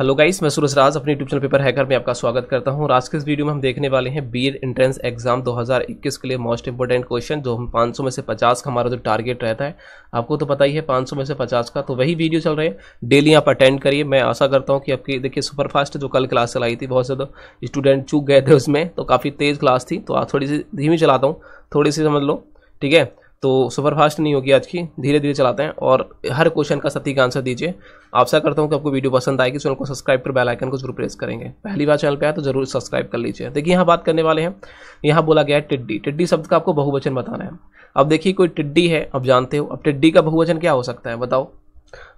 Hello guys मैं सूरज राज, अपने YouTube channel paper hacker में आपका स्वागत करता हूँ। आज के इस वीडियो में हम देखने वाले हैं बी एंट्रेंस एग्ज़ाम 2021 के लिए मोस्ट इंपॉर्टेंट क्वेश्चन जो हम 500 में से 50 का हमारा जो टारगेट रहता है। आपको तो पता ही है 500 में से 50 का तो वही वीडियो चल रहे हैं। डेली आप अटेंड करिए। मैं आशा करता हूँ कि आपकी, देखिए सुपरफास्ट जो कल क्लास चलाई थी, बहुत ज़्यादा स्टूडेंट चूक गए थे उसमें तो काफ़ी तेज़ क्लास थी। तो आप थोड़ी सी धीमी चलाता हूँ। थोड़ी सी समझ लो, ठीक है? तो सुपर फास्ट नहीं होगी आज की। धीरे धीरे चलाते हैं और हर क्वेश्चन का सटीक आंसर दीजिए। आपसा करता हूँ कि आपको वीडियो पसंद आएगी, चैनल को सब्सक्राइब कर बेल आइकन को ज़रूर प्रेस करेंगे। पहली बार चैनल पे आए तो ज़रूर सब्सक्राइब कर लीजिए। देखिए, यहाँ बात करने वाले हैं। यहाँ बोला गया है टिड्डी। टिड्डी शब्द का आपको बहुवचन बताना है। अब देखिए, कोई टिड्डी है अब जानते हो। अब टिड्डी का बहुवचन क्या हो सकता है, बताओ।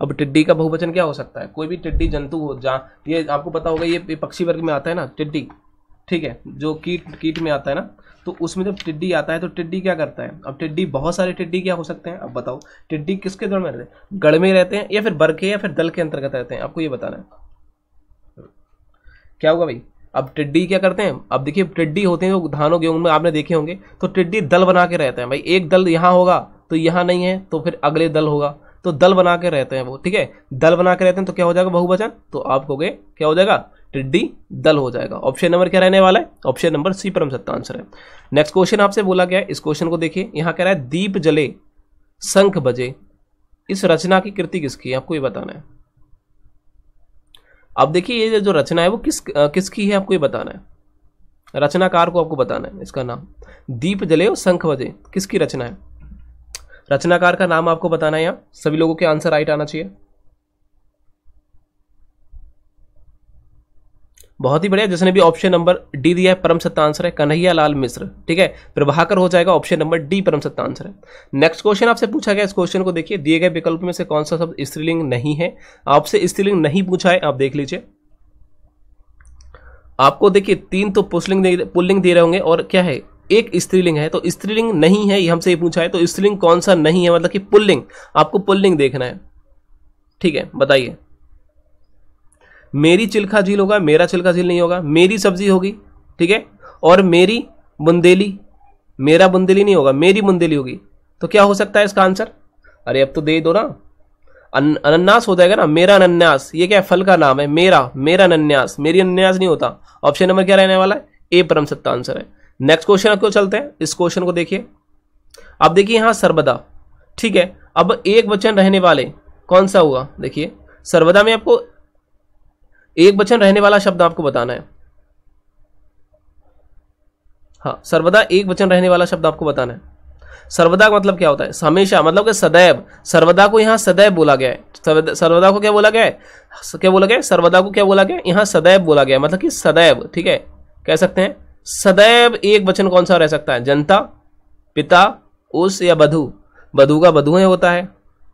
अब टिड्डी का बहुवचन क्या हो सकता है? कोई भी टिड्डी, जंतु हो जहाँ ये आपको पता होगा ये पक्षी वर्ग में आता है ना, टिड्डी, ठीक है, जो कीट कीट में आता है ना तो उसमें जब टिड्डी आता है तो टिड्डी क्या करता है? अब टिड्डी, बहुत सारे टिड्डी क्या हो सकते हैं? अब बताओ, टिड्डी किसके दौड़ में रहते हैं? गढ़ में रहते हैं या फिर बरके या फिर दल के अंतर्गत रहते हैं? आपको ये बताना है। क्या होगा भाई? अब टिड्डी क्या करते हैं? अब देखिए, टिड्डी होते हैं जो धानों, गेहूँ में आपने देखे होंगे तो टिड्डी दल बना के रहते हैं। भाई, एक दल यहाँ होगा तो यहाँ नहीं है तो फिर अगले दल होगा। तो दल बना के रहते हैं वो, ठीक है? दल बना के रहते हैं तो क्या हो जाएगा बहुवचन? तो आप कहोगे क्या हो जाएगा? टिड्डी दल हो जाएगा। ऑप्शन नंबर क्या रहने वाला है? ऑप्शन नंबर सी परम सत्ता आंसर है। नेक्स्ट क्वेश्चन आपसे बोला गया इस क्वेश्चन को देखिए। यहाँ कह रहा है, दीप जले, शंख बजे। इस रचना की कृति किसकी है? आपको ये बताना है। अब देखिए, ये जो रचना है, वो किस किसकी है? आपको ये बताना है। रचनाकार को आपको बताना है इसका नाम। दीप जले और शंख बजे। किसकी रचना है? रचनाकार का नाम आपको बताना है यहाँ। सभी लोगों के आंसर राइट आना चाहिए। बहुत ही बढ़िया, जिसने भी ऑप्शन नंबर डी दिया है, परम सत्ता आंसर है, कन्हैया लाल मिश्र, ठीक है? प्रभाकर हो जाएगा ऑप्शन नंबर डी परम सत्ता आंसर है। नेक्स्ट क्वेश्चन आपसे पूछा गया, इस क्वेश्चन को देखिए, दिए गए विकल्प में से कौन सा शब्द स्त्रीलिंग नहीं है? आपसे स्त्रीलिंग नहीं पूछा है, आप देख लीजिए। आपको देखिए, तीन तो पुस्लिंग पुल्लिंग दे रहे होंगे, और क्या है? एक स्त्रीलिंग है तो स्त्रीलिंग नहीं है हमसे ये पूछा है तो स्त्रीलिंग कौन सा नहीं है? मतलब कि पुल्लिंग, आपको पुल्लिंग देखना है। ठीक है, बताइए। मेरी चिल्खा झील होगा, मेरा चिल्खा झील नहीं होगा, मेरी सब्ज़ी होगी, ठीक है? और मेरी बुंदेली, मेरा बुंदेली नहीं होगा, मेरी बुंदेली होगी। तो क्या हो सकता है इसका आंसर? अरे अब तो दे दो ना। अनन्यास हो जाएगा ना, मेरा अनन्यास, ये क्या है? फल का नाम है, मेरा मेरा अनन्यास, मेरी अनन्यास नहीं होता। ऑप्शन नंबर क्या रहने वाला है? ए परम सत्ता आंसर है। नेक्स्ट क्वेश्चन आपको चलते हैं। इस क्वेश्चन को देखिए। अब देखिए यहाँ सर्वदा, ठीक है? अब एक वचन रहने वाले, कौन सा हुआ? देखिए, सर्वदा में आपको एक वचन रहने वाला शब्द आपको बताना है। हाँ सर्वदा एक वचन रहने वाला शब्द आपको बताना है। सर्वदा का मतलब क्या होता है? हमेशा मतलब कि सदैव। सर्वदा को यहाँ सदैव बोला गया है। सर्वदा को क्या बोला गया है? क्या बोला गया सर्वदा को क्या बोला गया यहाँ सदैव बोला गया मतलब कि सदैव, ठीक है? कह सकते हैं, सदैव एक वचन कौन सा रह सकता है? जनता, पिता, उस या बधु। बधु का बधुएँ होता है,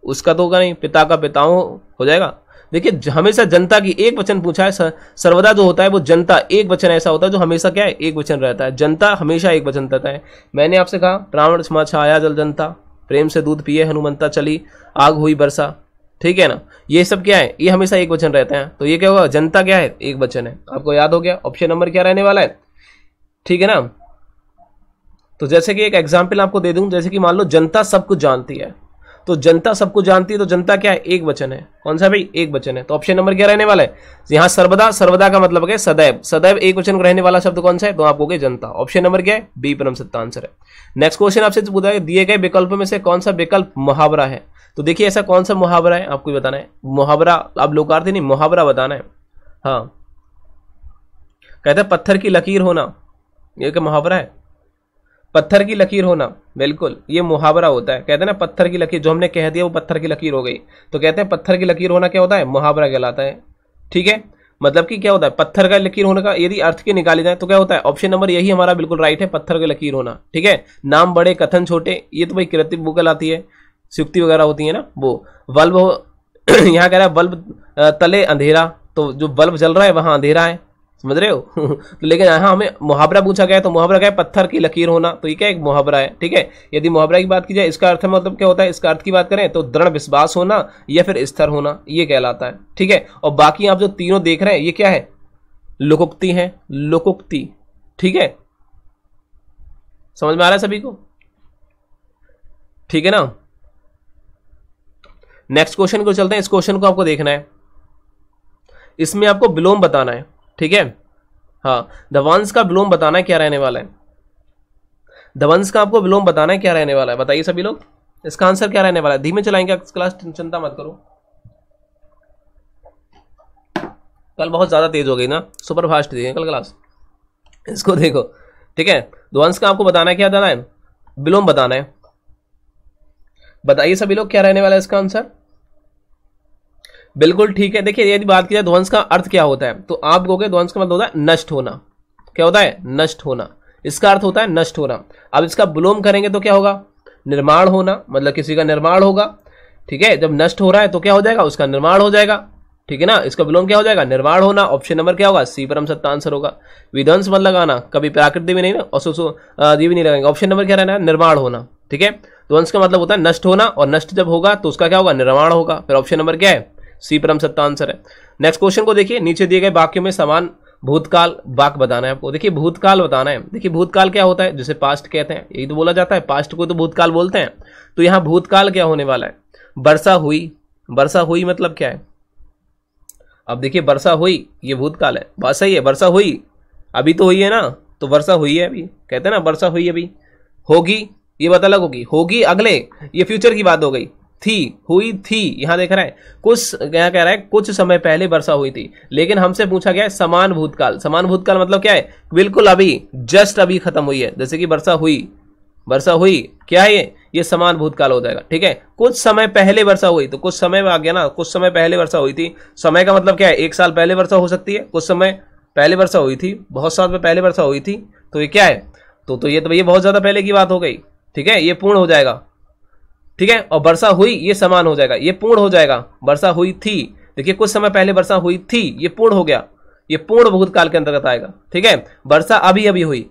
उसका तो होगा नहीं। पिता का पिताओं हो जाएगा। देखिए हमेशा जनता की एक वचन पूछा है सर्वदा जो होता है वो जनता, एक वचन ऐसा होता है जो हमेशा क्या है, एक वचन रहता है। जनता हमेशा एक वचन रहता है। मैंने आपसे कहा प्राण क्षमा छाया जल जनता, प्रेम से दूध पिए हनुमंता चली, आग हुई बरसा। ठीक है ना? ये सब क्या है? ये हमेशा एक वचन रहते हैं। तो ये क्या होगा जनता क्या है? एक वचन है। आपको याद हो गया? ऑप्शन नंबर क्या रहने वाला है? ठीक है ना? तो जैसे कि एक एग्ज़ाम्पल आपको दे दूँ, जैसे कि मान लो जनता सब कुछ जानती है। तो जनता सबको जानती है तो जनता क्या है? एक वचन है। कौन सा भाई? एक वचन है। तो ऑप्शन नंबर क्या रहने वाला है? यहाँ सर्वदा सर्वदा का मतलब है सदैव। सदैव एक वचन रहने वाला शब्द कौन सा है? तो आप जनता। ऑप्शन नंबर क्या है? बी परम सत्ता आंसर है। नेक्स्ट क्वेश्चन आपसे पूछा है दिए गए विकल्प में से कौन सा विकल्प मुहावरा है? तो देखिए ऐसा कौन सा मुहावरा है? आपको बताना है। मुहावरा, आप लोकार्थी नहीं, मुहावरा बताना है। हाँ। कहते हैं, पत्थर की लकीर होना, ये क्या मुहावरा है? पत्थर की लकीर होना बिल्कुल, ये मुहावरा होता है। कहते हैं ना, पत्थर की लकीर, जो हमने कह दिया वो पत्थर की लकीर हो गई। तो कहते हैं, पत्थर की लकीर होना क्या होता है? मुहावरा कहलाता है। ठीक है? मतलब कि क्या होता है? पत्थर का लकीर होने का, यदि अर्थ के निकाली जाए तो क्या होता है? ऑप्शन नंबर यही हमारा बिल्कुल राइट है, पत्थर की लकीर होना। ठीक है? नाम बड़े, कथन छोटे, ये तो भाई कृत्रिम बुकल आती है। सुक्ति वगैरह होती है ना, वो। बल्ब यहाँ कह रहा है, बल्ब तले अंधेरा तो जो बल्ब जल रहा है, वहाँ अंधेरा है। समझ रहे हो? तो लेकिन यहाँ हमें मुहावरा पूछा गया तो मुहावरा क्या है? पत्थर की लकीर होना तो ये क्या एक मुहावरा है, ठीक है? यदि मुहावरा की बात की जाए, इसका अर्थ मतलब क्या होता है? इसका अर्थ की बात करें तो दृढ़ विश्वास होना या फिर स्थिर होना, ये कहलाता है, ठीक है? और बाकी आप जो तीनों देख रहे हैं, ये क्या है? लोकोक्ति है, लोकोक्ति, ठीक है? समझ में आ रहा है सभी को? ठीक है ना? नेक्स्ट क्वेश्चन को चलते हैं, इस क्वेश्चन को आपको देखना है। इसमें आपको विलोम बताना है। ठीक है? हाँ दवंश का विलोम बताना क्या रहने वाला है? दवंश का आपको विलोम बताना है क्या रहने वाला है? बताइए सभी लोग। इसका आंसर क्या रहने वाला है? धीमे चलाएँगे क्लास चिंता मत करो। कल बहुत ज़्यादा तेज हो गई ना? सुपर फास्ट थी, कल क्लास इसको देखो, ठीक है? ध्वंस का आपको बताना क्या बताना है? विलोम बताना है। बताइए सभी लोग क्या रहने वाला है इसका आंसर बिल्कुल ठीक है। देखिए, यदि बात की जाए ध्वंस का अर्थ क्या होता है तो आप कहोगे ध्वंस का मतलब होता है नष्ट होना। क्या होता है? नष्ट होना। इसका अर्थ होता है नष्ट होना। अब इसका विलोम करेंगे तो क्या होगा? निर्माण होना मतलब किसी का निर्माण होगा। ठीक है? जब नष्ट हो रहा है तो क्या हो जाएगा? उसका निर्माण हो जाएगा। ठीक है ना? इसका विलोम क्या हो जाएगा? निर्माण होना। ऑप्शन नंबर क्या होगा? सी परम सत्ता आंसर होगा। विध्वंस मत लगाना। कभी प्राकृतिक भी नहीं ना, और सो ये भी नहीं लगाएँगे। ऑप्शन नंबर क्या रहना है? निर्माण होना। ठीक है? ध्वंस का मतलब होता है नष्ट होना, और नष्ट जब होगा तो उसका क्या होगा? निर्माण होगा। फिर ऑप्शन नंबर क्या है? सी परम सत्ता आंसर है। नेक्स्ट क्वेश्चन को देखिए, नीचे दिए गए वाक्यों में समान भूतकाल वाक बताना है आपको। देखिए, भूतकाल बताना है। देखिए, भूतकाल क्या होता है? जिसे पास्ट कहते हैं, यही तो बोला जाता है। पास्ट को तो भूतकाल बोलते हैं। तो यहाँ भूतकाल क्या होने वाला है? वर्षा हुई। वर्षा हुई मतलब क्या है? अब देखिए वर्षा हुई, ये भूतकाल है। बात सही है वर्षा हुई। अभी तो हुई है ना? तो वर्षा हुई है अभी। कहते हैं ना वर्षा हुई अभी। होगी, ये बात अलग होगी। होगी अगले, ये फ्यूचर की बात हो गई। थी, हुई थी, यहाँ देख रहा है। कुछ, यहाँ कह रहा है, कुछ समय पहले वर्षा हुई थी, लेकिन हमसे पूछा गया है, समान भूतकाल। समान भूतकाल मतलब क्या है? बिल्कुल अभी जस्ट अभी खत्म हुई है। जैसे कि वर्षा हुई वर्षा हुई, क्या है ये? ये समान भूतकाल हो जाएगा, ठीक है? कुछ समय पहले वर्षा हुई तो कुछ समय में आ गया ना, कुछ समय पहले वर्षा हुई थी। समय का मतलब क्या है? एक साल पहले वर्षा हो सकती है, कुछ समय पहले वर्षा हुई थी, बहुत साल में पहले वर्षा हुई थी तो ये क्या है? तो तो ये तो ये बहुत ज़्यादा पहले की बात हो गई, ठीक है? ये पूर्ण हो जाएगा। ठीक है? और वर्षा हुई, ये समान हो जाएगा। ये पूर्ण हो जाएगा। वर्षा हुई थी। देखिए, कुछ समय पहले वर्षा हुई थी, ये पूर्ण हो गया। ये पूर्ण भूतकाल के अंतर्गत आएगा। ठीक है? वर्षा अभी अभी हुई।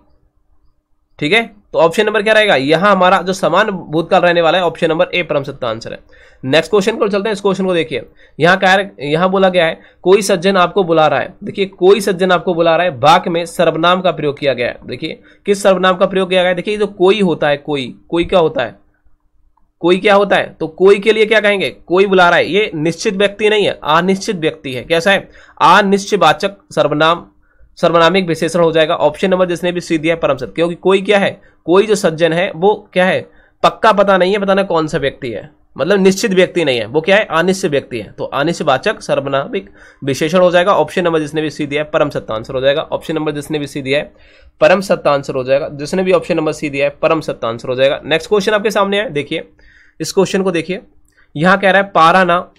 ठीक है? तो ऑप्शन नंबर क्या रहेगा? यहाँ हमारा जो समान भूतकाल रहने वाला है ऑप्शन नंबर ए परम सत्ता आंसर है। नेक्स्ट क्वेश्चन को चलते हैं। इस क्वेश्चन को देखिए। यहाँ क्या यहाँ बोला गया है, कोई सज्जन आपको बुला रहा है। देखिए, कोई सज्जन आपको बुला रहा है, बाक में सर्वनाम का प्रयोग किया गया है। देखिए, किस सर्वनाम का प्रयोग किया गया है? देखिए जो कोई होता है, कोई कोई क्या होता है? कोई क्या होता है? तो कोई के लिए क्या कहेंगे? कोई बुला रहा है। ये निश्चित व्यक्ति नहीं है, अनिश्चित व्यक्ति है। कैसा है? अनिश्चयवाचक सर्वनाम, सर्वनामिक विशेषण हो जाएगा। ऑप्शन नंबर जिसने भी सी दिया है, परम सत्य। क्योंकि कोई क्या है? कोई जो सज्जन है, वो क्या है? पक्का पता नहीं है, पता बताना कौन सा व्यक्ति है। मतलब निश्चित व्यक्ति नहीं है। वो क्या है? अनिश्चित व्यक्ति है। तो अनिश्चयवाचक सर्वनामिक विशेषण हो जाएगा। ऑप्शन नंबर जिसने भी सी दिया है, परम सत्ता आंसर हो जाएगा। ऑप्शन नंबर जिसने भी सी दिया है, परम सत्ता आंसर हो जाएगा। जिसने भी ऑप्शन नंबर सी दिया है, परम सत्ता आंसर हो जाएगा। नेक्स्ट क्वेश्चन आपके सामने है। देखिए इस क्वेश्चन को देखिए। यहाँ कह रहा है पारा ना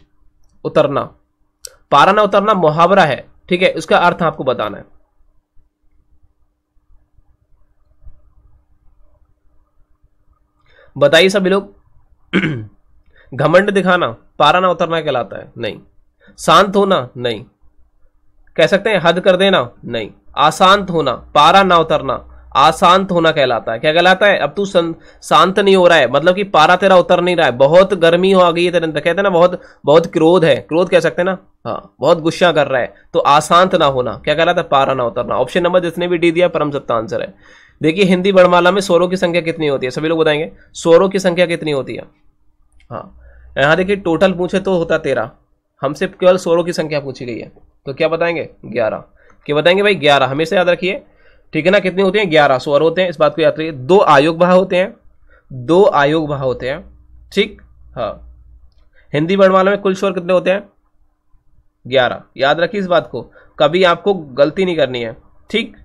उतरना। पारा ना उतरना मुहावरा है, ठीक है? उसका अर्थ आपको बताना है। बताइए सभी लोग। घमंड दिखाना पारा ना उतरना कहलाता है, नहीं। शांत होना, नहीं। कह सकते हैं, हद कर देना, नहीं। आशांत होना, पारा ना उतरना अशांत होना कहलाता है। क्या कहलाता है? अब तू शांत नहीं हो रहा है। मतलब कि पारा तेरा उतर नहीं रहा है। बहुत गर्मी हो गई है तेरे अंदर। कहते हैं ना, बहुत बहुत क्रोध है। क्रोध कह सकते हैं ना? हाँ बहुत गुस्सा कर रहा है। तो अशांत ना होना। क्या कहलाता है? पारा ना उतरना। ऑप्शन नंबर जिसने भी डी दिया, परम सत्ता आंसर है। देखिए, हिंदी वर्णमाला में स्वरों की संख्या कितनी होती है? सभी लोग बताएँगे। स्वरों की संख्या कितनी होती है? हाँ। यहाँ देखिए टोटल पूछे तो होता तेरह हमसे केवल स्वरों की संख्या पूछी गई है। तो क्या बताएँगे? ग्यारह। क्या बताएँगे भाई? ग्यारह। हमेशा याद रखिए ठीक है ना? कितने होते हैं? ग्यारह स्वर होते हैं। इस बात को याद रखिए। दो आयोग भाव होते हैं। दो आयोग भाव होते हैं। ठीक? हाँ। हिंदी वर्णमाला में कुल स्वर कितने होते हैं? ग्यारह। याद रखिए इस बात को। कभी आपको गलती नहीं करनी है। ठीक?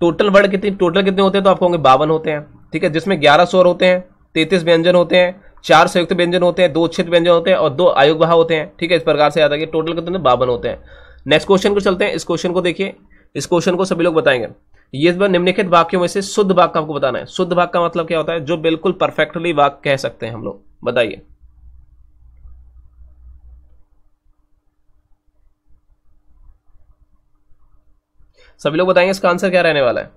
टोटल वर्ड कितनी, टोटल कितने होते हैं तो आपको होंगे बावन होते हैं। ठीक है? जिसमें ग्यारह स्वर होते हैं, तैतीस व्यंजन होते हैं, चार संयुक्त व्यंजन होते हैं, दो उच्छित व्यंजन होते हैं और दो आयोग भाव होते हैं। ठीक है? इस प्रकार से याद रखिए। टोटल कितने? बावन होते हैं। नेक्स्ट क्वेश्चन को चलते हैं। इस क्वेश्चन को देखिए। इस क्वेश्चन को सभी लोग बताएँगे। ये निम्नलिखित वाक्यों में से शुद्ध वाक्य आपको बताना है। शुद्ध वाक्य का मतलब क्या होता है? जो बिल्कुल परफेक्टली वाक्य कह सकते हैं हम लोग। बताइए। सभी लोग बताएँगे इसका आंसर क्या रहने वाला है?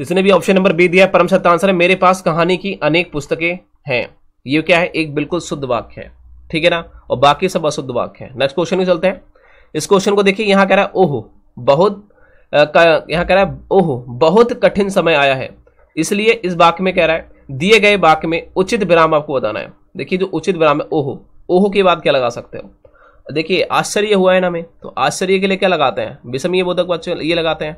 इसने भी ऑप्शन नंबर बी दिया परम सत्य आंसर है। मेरे पास कहानी की अनेक पुस्तकें हैं। ये क्या है? एक बिल्कुल शुद्ध वाक्य है। ठीक है ना? और बाकी सब अशुद्ध वाक्य है। नेक्स्ट क्वेश्चन में चलते हैं। इस क्वेश्चन को देखिए, यहाँ कह रहा है, ओह, बहुत यहाँ कह रहा है, ओह, बहुत कठिन समय आया है। इसलिए इस वाक्य में कह रहा है, दिए गए वाक्य में उचित विराम आपको बताना है। देखिए, जो उचित विराम है, ओहो ओहो के बाद क्या लगा सकते हो? देखिए, आश्चर्य हुआ है ना हमें तो आश्चर्य के लिए क्या लगाते हैं? विषमीय बोधक बच्चे ये लगाते हैं।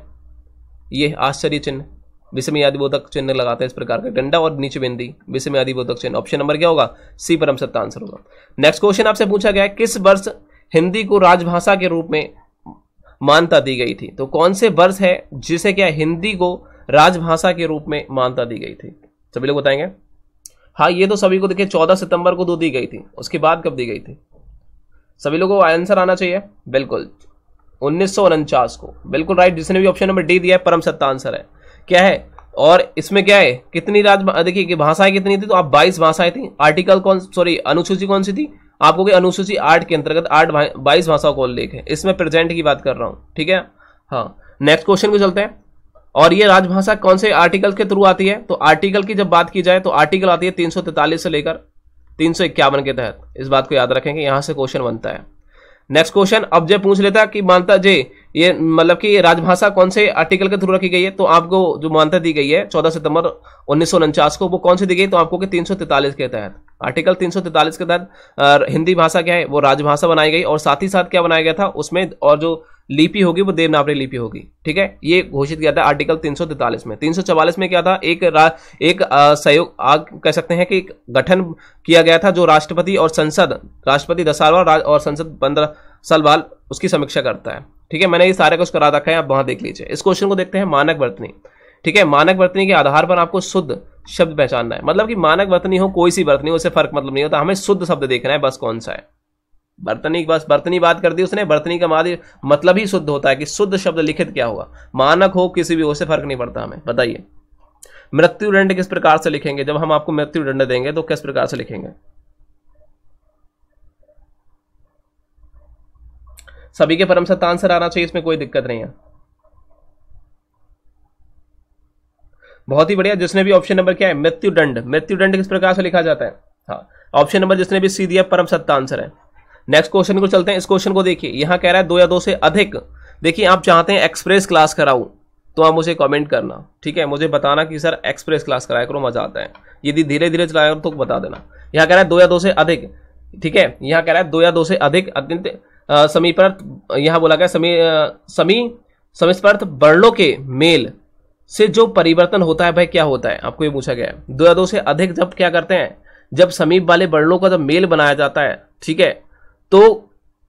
ये आश्चर्य चिन्ह। विषमी आदि बोधक चिन्ह लगाते हैं इस प्रकार का डंडा और नीचे बिंदी विषमी आदि बोधक चिन्ह। ऑप्शन नंबर क्या होगा? सी परम सत्ता आंसर होगा। नेक्स्ट क्वेश्चन आपसे पूछा गया किस वर्ष हिंदी को राजभाषा के रूप में मान्यता दी गई थी? तो कौन से वर्ष है जिसे क्या हिंदी को राजभाषा के रूप में मान्यता दी गई थी? सभी लोग बताएँगे? हाँ ये तो सभी को देखिए, चौदह सितंबर को दो दी गई थी। उसके बाद कब दी गई थी? सभी लोगों को आंसर आना चाहिए। बिल्कुल। उन्नीस सौ उनचास को। बिल्कुल राइट जिसने भी ऑप्शन नंबर डी दिया है, परम सत्ता आंसर है। क्या है? और इसमें क्या है? कितनी राज देखिए कि भाषाएँ कितनी थी तो आप 22 भाषाएँ थी। आर्टिकल कौन सॉरी अनुसूची कौन सी थी? आपको अनुसूची आठ के अंतर्गत आठ बाईस भाषाओं को उल्लेख है। इसमें प्रेजेंट की बात कर रहा हूँ, ठीक है? हाँ। नेक्स्ट क्वेश्चन को चलते हैं। और ये राजभाषा कौन से आर्टिकल के थ्रू आती है? तो आर्टिकल की जब बात की जाए तो आर्टिकल आती है तीन से लेकर तीन सौ इक्यावन के तहत। इस बात को याद रखेंगे, यहाँ से क्वेश्चन बनता है। नेक्स्ट क्वेश्चन अब जब पूछ लेता कि मानता जे ये मतलब कि राजभाषा कौन से आर्टिकल के थ्रू रखी गई है? तो आपको जो मान्यता दी गई है, चौदह सितंबर उन्नीस सौ उनचास को, वो कौन सी दी गई? तो आपको तीन के तहत। आर्टिकल तीन के तहत हिंदी भाषा क्या है? वो राजभाषा बनाई गई और साथ ही साथ क्या बनाया गया था? उसमें और जो लिपि होगी, वो देवनागरी लिपि होगी। ठीक है? ये घोषित किया था आर्टिकल तीन में। तीन सौ चौवालीस में क्या था? एक एक सहयोग आग कह सकते हैं कि गठन किया गया था जो राष्ट्रपति और संसद, राष्ट्रपति दस साल और संसद पंद्रह साल बाद उसकी समीक्षा करता है। ठीक है, मैंने ये सारे कुछ करा रखा है, आप वहाँ देख लीजिए। इस क्वेश्चन को देखते हैं, मानक वर्तनी। ठीक है, मानक वर्तनी के आधार पर आपको शुद्ध शब्द पहचानना है। मतलब कि मानक वर्तनी हो, कोई सी वर्तनी हो, उससे फ़र्क मतलब नहीं होता। हमें शुद्ध शब्द देखना है, बस कौन सा है। बर्तनी बस बर्तनी बात कर दी उसने बर्तनी का माद मतलब ही शुद्ध होता है कि शुद्ध शब्द लिखित क्या होगा मानक हो, किसी भी हो से फ़र्क नहीं पड़ता हमें, बताइए। मृत्यु दंड किस प्रकार से लिखेंगे? जब हम आपको मृत्यु दंड देंगे तो किस प्रकार से लिखेंगे? सभी के परम सत्ता आंसर आना चाहिए, इसमें कोई दिक्कत नहीं है। बहुत ही बढ़िया, जिसने भी ऑप्शन नंबर क्या है मृत्यु दंड मृत्यु दंड किस प्रकार से लिखा जाता है? हाँ ऑप्शन नंबर जिसने भी सी दिया परम सत्ता आंसर है। नेक्स्ट क्वेश्चन को चलते हैं, इस क्वेश्चन को देखिए। यहाँ कह रहा है, दो या दो से अधिक। देखिए, आप चाहते हैं एक्सप्रेस क्लास कराऊं तो आप मुझे कमेंट करना, ठीक है? मुझे बताना कि सर एक्सप्रेस क्लास कराया करो, मज़ा आता है। यदि धीरे धीरे चलाया तो बता देना। यहाँ कह रहा है, दो या दो से अधिक, ठीक है? यहाँ कह रहा है, दो या दो से अधिक, अत्यंत समीपर्थ यहाँ बोला गया समी समी समीपर्थ वर्णों के मेल से जो परिवर्तन होता है, भाई क्या होता है? आपको ये पूछा गया है। दो या दो से अधिक जब क्या करते हैं? जब समीप वाले वर्णों का जब मेल बनाया जाता है, ठीक है तो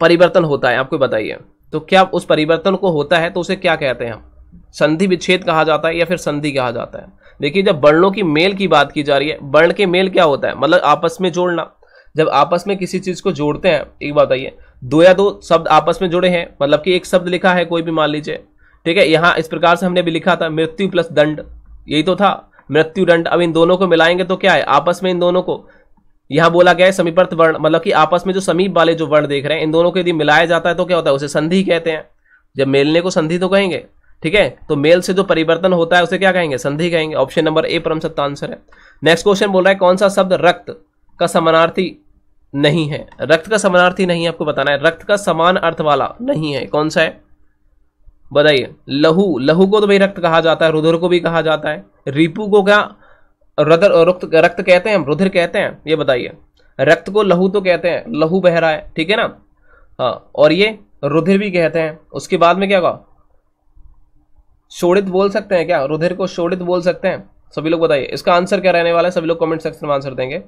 परिवर्तन होता है। आपको बताइए। तो क्या उस परिवर्तन को होता है तो उसे क्या कहते हैं हम? संधि विच्छेद कहा जाता है या फिर संधि कहा जाता है? देखिए, जब वर्णों की मेल की बात की जा रही है, वर्ण के मेल क्या होता है? मतलब आपस में जोड़ना। जब आपस में किसी चीज़ को जोड़ते हैं, एक बात आइए दो या दो शब्द आपस में जुड़े हैं मतलब कि एक शब्द लिखा है, कोई भी मान लीजिए। ठीक है, यहाँ इस प्रकार से हमने भी लिखा था, मृत्यु प्लस दंड। यही तो था, मृत्यु, दंड। अब इन दोनों को मिलाएँगे तो क्या है, आपस में इन दोनों को, यहाँ बोला गया है समीपर्थ वर्ण मतलब कि आपस में जो समीप वाले जो वर्ण देख रहे हैं, इन दोनों को यदि मिलाया जाता है तो क्या होता है, उसे संधि कहते हैं। जब मेलने को संधि तो कहेंगे, ठीक है तो मेल से जो परिवर्तन होता है, उसे क्या कहेंगे, संधि कहेंगे। ऑप्शन नंबर ए परम सत्ता आंसर है। नेक्स्ट क्वेश्चन बोल रहा है, कौन सा शब्द रक्त का समानार्थी नहीं है। रक्त का समानार्थी नहीं आपको बताना है। रक्त का समान अर्थ वाला नहीं है। कौन सा है? बताइए। लहू। लहू को तो भाई रक्त कहा जाता है, रुधिर को भी कहा जाता है। रिपू को क्या? रक्त रक्त रक्त कहते हैं, रुधिर कहते हैं। ये बताइए। रक्त को लहू तो कहते हैं, लहू बह रहा है, ठीक है ना? हाँ और ये रुधिर भी कहते हैं। उसके बाद में क्या कहा? शोड़ित बोल सकते हैं क्या? रुधिर को शोड़ित बोल सकते हैं। सभी लोग बताइए। इसका आंसर क्या रहने वाला है? सभी लोग कमेंट सेक्शन में आंसर देंगे।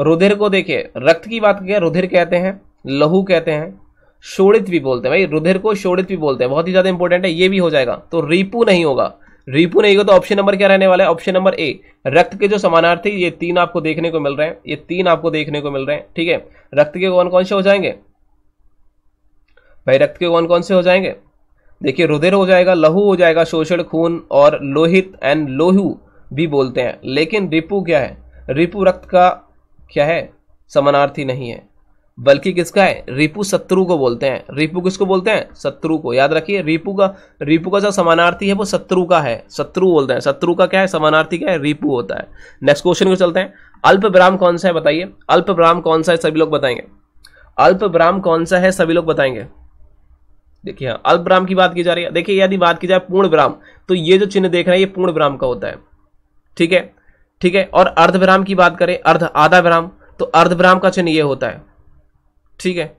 रुधिर को देखिए, रक्त की बात किया, रुधिर कहते हैं, लहू कहते हैं शोड़ित भी बोलते हैं। भाई, रुधिर को शोड़ित भी बोलते हैं, बहुत ही ज़्यादा इंपॉर्टेंट है, ये भी हो जाएगा। तो रिपू नहीं होगा। रिपू नहीं होगा तो ऑप्शन नंबर क्या रहने वाला है? ऑप्शन नंबर ए रक्त के जो समानार्थी, ये तीन आपको देखने को मिल रहे हैं, ये तीन आपको देखने को मिल रहे हैं, ठीक है? रक्त के कौन कौन से हो जाएँगे? भाई, रक्त के कौन कौन से हो जाएँगे? देखिए, रुधिर हो जाएगा, लहू हो जाएगा, शोषण, खून और लोहित एंड लोहू भी बोलते हैं। लेकिन रिपू क्या है? रिपू रक्त का क्या है? समानार्थी नहीं है। बल्कि किसका है? रिपु शत्रु को बोलते हैं। रिपु किसको बोलते हैं? शत्रु को। याद रखिए, रिपु का रिपु का जो समानार्थी है, वो शत्रु का है। शत्रु बोलते हैं। शत्रु का क्या है? समानार्थी क्या है? रिपु होता है। नेक्स्ट क्वेश्चन को चलते हैं। अल्प विराम कौन सा है बताइए। अल्प विराम कौन सा है सभी लोग बताएँगे। अल्प विराम कौन सा है सभी लोग बताएँगे। देखिए हाँ अल्प विराम की बात की जा रही है। देखिए, यदि बात की जाए पूर्ण विराम तो ये जो चिन्ह देख रहे हैं, ये पूर्ण विराम का होता है। ठीक है? ठीक है? और अर्ध विराम की बात करें, अर्ध आधा विराम तो अर्ध विराम का चिन्ह ये होता है। ठीक है?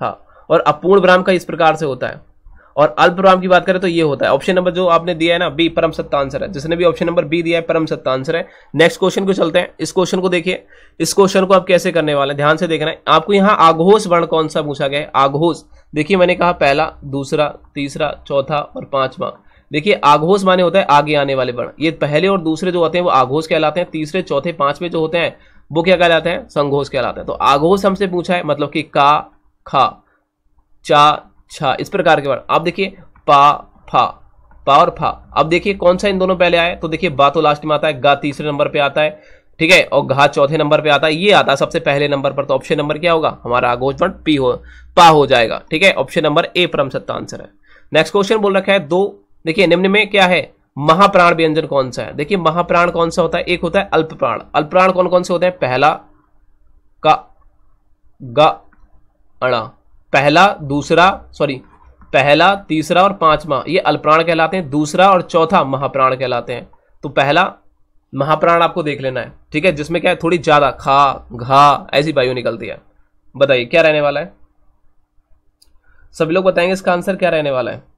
हाँ और अपूर्ण विराम का इस प्रकार से होता है। और अल्प विराम की बात करें तो ये होता है। ऑप्शन नंबर जो आपने दिया है ना, बी परम सत्ता आंसर है। जिसने भी ऑप्शन नंबर बी दिया है, परम सत्ता आंसर है। नेक्स्ट क्वेश्चन को चलते हैं। इस क्वेश्चन को देखिए। इस क्वेश्चन को आप कैसे करने वाले हैं? ध्यान से देखना है। आपको यहाँ आघोष वर्ण कौन सा पूछा गया है? आघोष। देखिए, मैंने कहा पहला, दूसरा, तीसरा, चौथा और पांचवा। देखिए आघोष माने होता है आगे आने वाले वर्ण। ये पहले और दूसरे जो होते हैं, वो आघोष कहलाते हैं, तीसरे, चौथे, पांचवे जो होते हैं, वो क्या कहलाते हैं? संघोष कहलाते हैं। तो आघोष हमसे पूछा है मतलब कि का, खा, चा, छा, इस प्रकार के वर्ण। आप देखिए, पा, फा, पा और फा। अब देखिए, कौन सा इन दोनों पहले आए तो देखिए, बा तो लास्ट में आता है, गा तीसरे नंबर पे आता है, ठीक है? और घा चौथे नंबर पे आता है, ये आता है सबसे पहले नंबर पर। तो ऑप्शन नंबर क्या होगा? हमारा आगोश वर्ण पी हो, पा हो जाएगा, ठीक है? ऑप्शन नंबर ए परम सत्ता आंसर है। नेक्स्ट क्वेश्चन बोल रखा है, दो देखिए, निम्न में क्या है? महाप्राण व्यंजन कौन सा है? देखिए, महाप्राण कौन सा होता है? एक होता है अल्प प्राण अल्प प्राण कौन कौन से होते हैं? पहला का ग अणा। पहला, दूसरा सॉरी पहला, तीसरा और पांचवा। ये अल्प्राण कहलाते हैं। दूसरा और चौथा महाप्राण कहलाते हैं। तो पहला महाप्राण आपको देख लेना है। ठीक है? जिसमें क्या है? थोड़ी ज़्यादा खा, घा, ऐसी वायु निकलती है। बताइए, क्या रहने वाला है? सभी लोग बताएँगे इसका आंसर क्या रहने वाला है?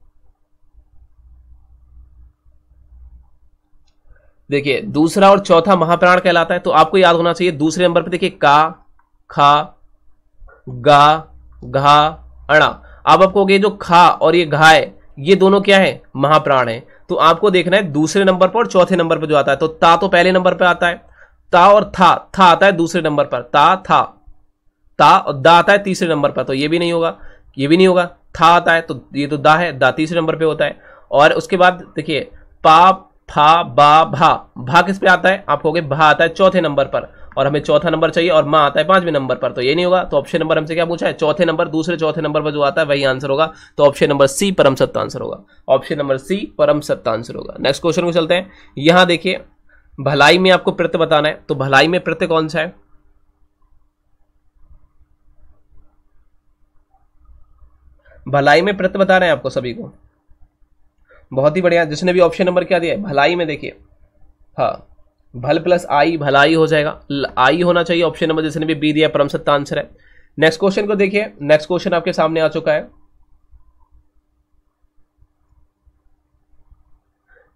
देखिए, दूसरा और चौथा महाप्राण कहलाता है तो आपको याद होना चाहिए, दूसरे नंबर पर देखिए, का, खा, गा, घा, अणा। अब आपको ये जो खा और ये घा है ये दोनों क्या है? महाप्राण है। तो आपको देखना है, दूसरे नंबर पर और चौथे नंबर पर जो आता है तो ता तो पहले नंबर पर आता है, ता और था था आता है दूसरे नंबर पर, ता, था, ता और दा आता है तीसरे नंबर पर तो ये भी नहीं होगा, ये भी नहीं होगा, था आता है तो ये तो दा है, दा तीसरे नंबर पे होता है। और उसके बाद देखिए पा फा बा, भा। भा किस पे आता है? आप कहोगे, भा आता है चौथे नंबर पर। और हमें चौथा नंबर चाहिए और माँ आता है पाँचवें नंबर पर। तो ये नहीं होगा तो ऑप्शन नंबर हमसे क्या पूछा है? चौथे नंबर, दूसरे चौथे नंबर पर जो आता है, वही आंसर होगा। तो ऑप्शन नंबर सी परम सत्ता आंसर होगा। ऑप्शन नंबर सी परम सत्ता आंसर होगा। नेक्स्ट क्वेश्चन को चलते हैं। यहाँ देखिए, भलाई में आपको प्रत्य बताना है। तो भलाई में प्रत्य कौन सा है? भलाई में प्रत्य बता रहे हैं आपको सभी को। बहुत ही बढ़िया, जिसने भी ऑप्शन नंबर क्या दिया है? भलाई में देखिए। हाँ भल प्लस आई, भलाई हो जाएगा। आई होना चाहिए ऑप्शन नंबर जिसने भी बी दिया परम सत्ता आंसर है। नेक्स्ट क्वेश्चन को देखिए। नेक्स्ट क्वेश्चन आपके सामने आ चुका है।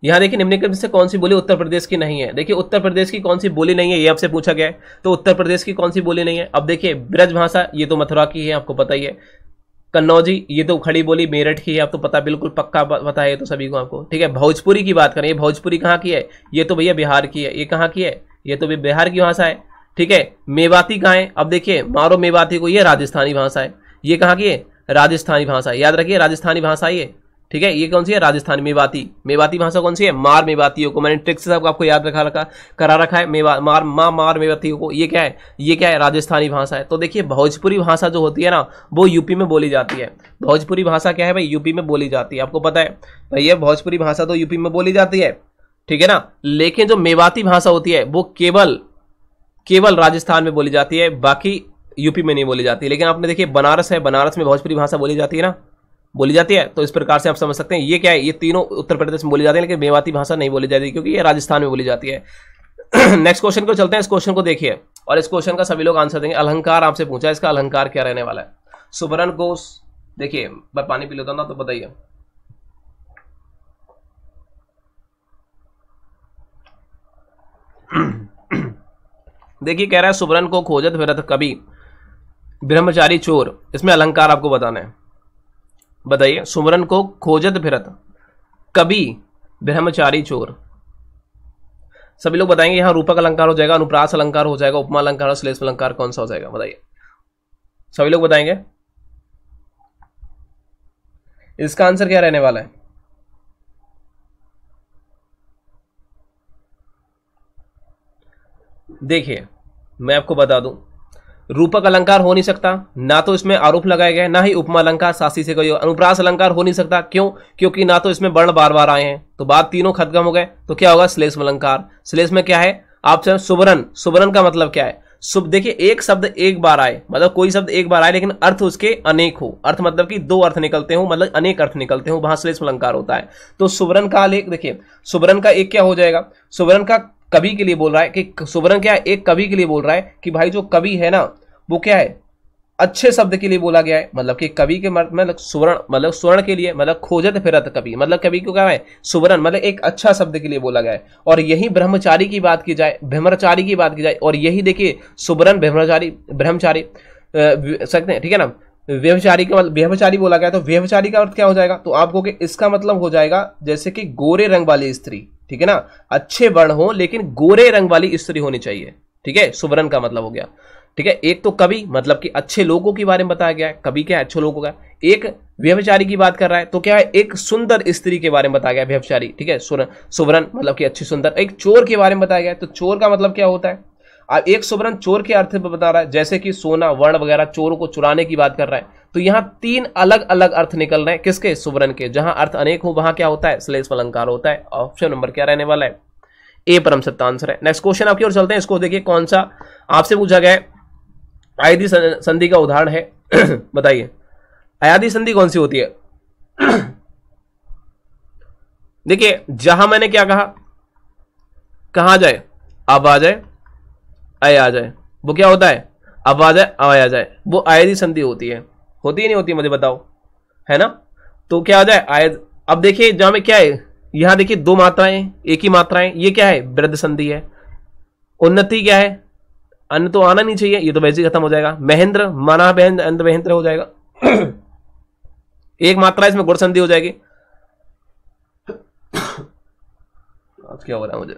यहाँ देखिए, निम्नलिखित से कौन सी बोली उत्तर प्रदेश की नहीं है? देखिए, उत्तर प्रदेश की कौन सी बोली नहीं है, ये आपसे पूछा गया है। तो उत्तर प्रदेश की कौन सी बोली नहीं है? अब देखिए, ब्रज भाषा, ये तो मथुरा की है, आपको पता ही है। कन्नौजी ये तो खड़ी बोली, मेरठ की है, आप तो पता बिल्कुल पक्का पता है तो सभी को आपको। ठीक है, भोजपुरी की बात करें, ये भोजपुरी कहाँ की है? ये तो भैया बिहार की है। ये कहाँ की है? ये तो भैया बिहार की भाषा है। ठीक है, मेवाती कहाँ है? अब देखिए, मारो मेवाती को ये राजस्थानी भाषा है। ये कहाँ की है? राजस्थानी भाषा याद रखिए, राजस्थानी भाषा ये ठीक है? ये कौन सी है? राजस्थान मेवाती। मेवाती भाषा कौन सी है? मार मेवातियों को। मैंने ट्रिक से सब आपको याद रखा रखा करा रखा है। मेवा मार माँ मार मेवातियों को। ये क्या है? ये क्या है? राजस्थानी भाषा है। तो देखिए, भोजपुरी भाषा जो होती है ना, वो यूपी में बोली जाती है। भोजपुरी भाषा क्या है भाई? यूपी में बोली जाती है। आपको पता है? भैया भोजपुरी भाषा तो यूपी में बोली जाती है। ठीक है ना? लेकिन जो मेवाती भाषा होती है, वो केवल केवल राजस्थान में बोली जाती है। बाकी यूपी में नहीं बोली जाती। लेकिन आपने देखिए, बनारस है। बनारस में भोजपुरी भाषा बोली जाती है ना? बोली जाती है तो इस प्रकार से आप समझ सकते हैं। ये क्या है? ये तीनों उत्तर प्रदेश में बोली जाती है, लेकिन मेवाती भाषा नहीं बोली जाती, क्योंकि ये राजस्थान में बोली जाती है। नेक्स्ट क्वेश्चन को चलते हैं। इस क्वेश्चन को देखिए, और इस क्वेश्चन का सभी लोग आंसर देंगे। अलंकार आपसे पूछा इसका अलंकार क्या रहने वाला है? सुबरन कोष देखिए मैं पानी पी लेता ना तो बताइए। देखिए, कह रहा है सुबरन को खोजत फिरत कभी ब्रह्मचारी चोर। इसमें अलंकार आपको बताना है। बताइए, सुमरन को खोजत फिरत, कभी ब्रह्मचारी चोर। सभी लोग बताएँगे, यहाँ रूपक अलंकार हो जाएगा, अनुप्रास अलंकार हो जाएगा, उपमा अलंकार और श्लेष अलंकार कौन सा हो जाएगा, बताइए। सभी लोग बताएँगे? इसका आंसर क्या रहने वाला है? देखिए, मैं आपको बता दूँ रूपक अलंकार हो नहीं सकता, ना तो इसमें आरोप लगाए गए, ना ही उपमा अलंकार, सासी से कोई अनुप्रास अलंकार हो नहीं सकता। क्यों? क्योंकि ना तो इसमें वर्ण बार बार आए हैं। तो बात तीनों खत्म हो गए तो क्या होगा? श्लेष अलंकार। श्लेष में क्या है? आप सुबरन सुबरन का मतलब क्या है? सुब, देखिए, एक शब्द एक बार आए मतलब कोई शब्द एक बार आए, लेकिन अर्थ उसके अनेक हो। अर्थ मतलब कि दो अर्थ निकलते हो मतलब अनेक अर्थ निकलते हो, वहाँ श्लेष अलंकार होता है। तो सुवरन का लेख, देखिए सुबरन का एक क्या हो जाएगा? सुबरन का कवि के लिए बोल रहा है कि सुवर्ण क्या है? एक कवि के लिए बोल रहा है कि भाई जो कवि है ना, वो क्या है? अच्छे शब्द के लिए बोला गया है। मतलब कि कवि के मतलब सुवर्ण मतलब स्वर्ण के लिए मतलब खोजत फिरत कवि। मतलब कवि को क्या है? सुवर्ण मतलब एक अच्छा शब्द के लिए बोला गया है। और यही ब्रह्मचारी की बात की जाए ब्रह्मचारी की बात की जाए, और यही देखिए, सुवर्ण ब्रह्मचारी ब्रह्मचारी सकते हैं, ठीक है ना? व्यवचारी का मतलब व्यवचारी बोला गया तो व्यवचारी का अर्थ क्या हो जाएगा? तो आपको इसका मतलब हो जाएगा, जैसे कि गोरे रंग वाली स्त्री। ठीक है ना? अच्छे वर्ण हो, लेकिन गोरे रंग वाली स्त्री होनी चाहिए। ठीक है? सुवर्ण का मतलब हो गया। ठीक है? एक तो कवि मतलब कि अच्छे लोगों के बारे में बताया गया है। कवि क्या अच्छे लोगों का। एक व्यवचारी की बात कर रहा है तो क्या है? एक सुंदर स्त्री के बारे में बताया गया व्यवचारी ठीक है? सुवर्ण मतलब कि अच्छी सुंदर। एक चोर के बारे में बताया गया तो चोर का मतलब क्या होता है? अब एक सुवर्ण चोर के अर्थ में बता रहा है, जैसे कि सोना, वर्ण वगैरह चोरों को चुराने की बात कर रहा है। तो यहाँ तीन अलग अलग अर्थ निकल रहे हैं। किसके? सुवर्ण के। जहाँ अर्थ अनेक हो, वहाँ क्या होता है? श्लेष अलंकार होता है। ऑप्शन नंबर क्या रहने वाला है? ए परम सत्ता आंसर है। नेक्स्ट क्वेश्चन आपकी ओर चलते हैं। इसको देखिए कौन सा आपसे पूछा गया है। आयादी संधि का उदाहरण है। बताइए। अयादी संधि कौन सी होती है? देखिए, जहाँ मैंने क्या कहा कहा जाए? अब आ जाए। अय आ जाए। वो क्या होता है? अब आ जाए अय आ जाए। वो आयदी संधि होती है। होती है नहीं होती, मुझे बताओ। है ना? तो क्या आ जाए? आयद अब देखिए, जहाँ में क्या है? यहाँ देखिए दो मात्राएँ, एक ही मात्राएँ। ये क्या है? वृद्ध संधि है। उन्नति क्या है? अन्न तो आना नहीं चाहिए, ये तो वैसे ही खत्म हो जाएगा। महेंद्र, माना अंत महेंद्र हो जाएगा। एक मात्रा इसमें गुड़ संधि हो जाएगी। आज क्या हो रहा है मुझे?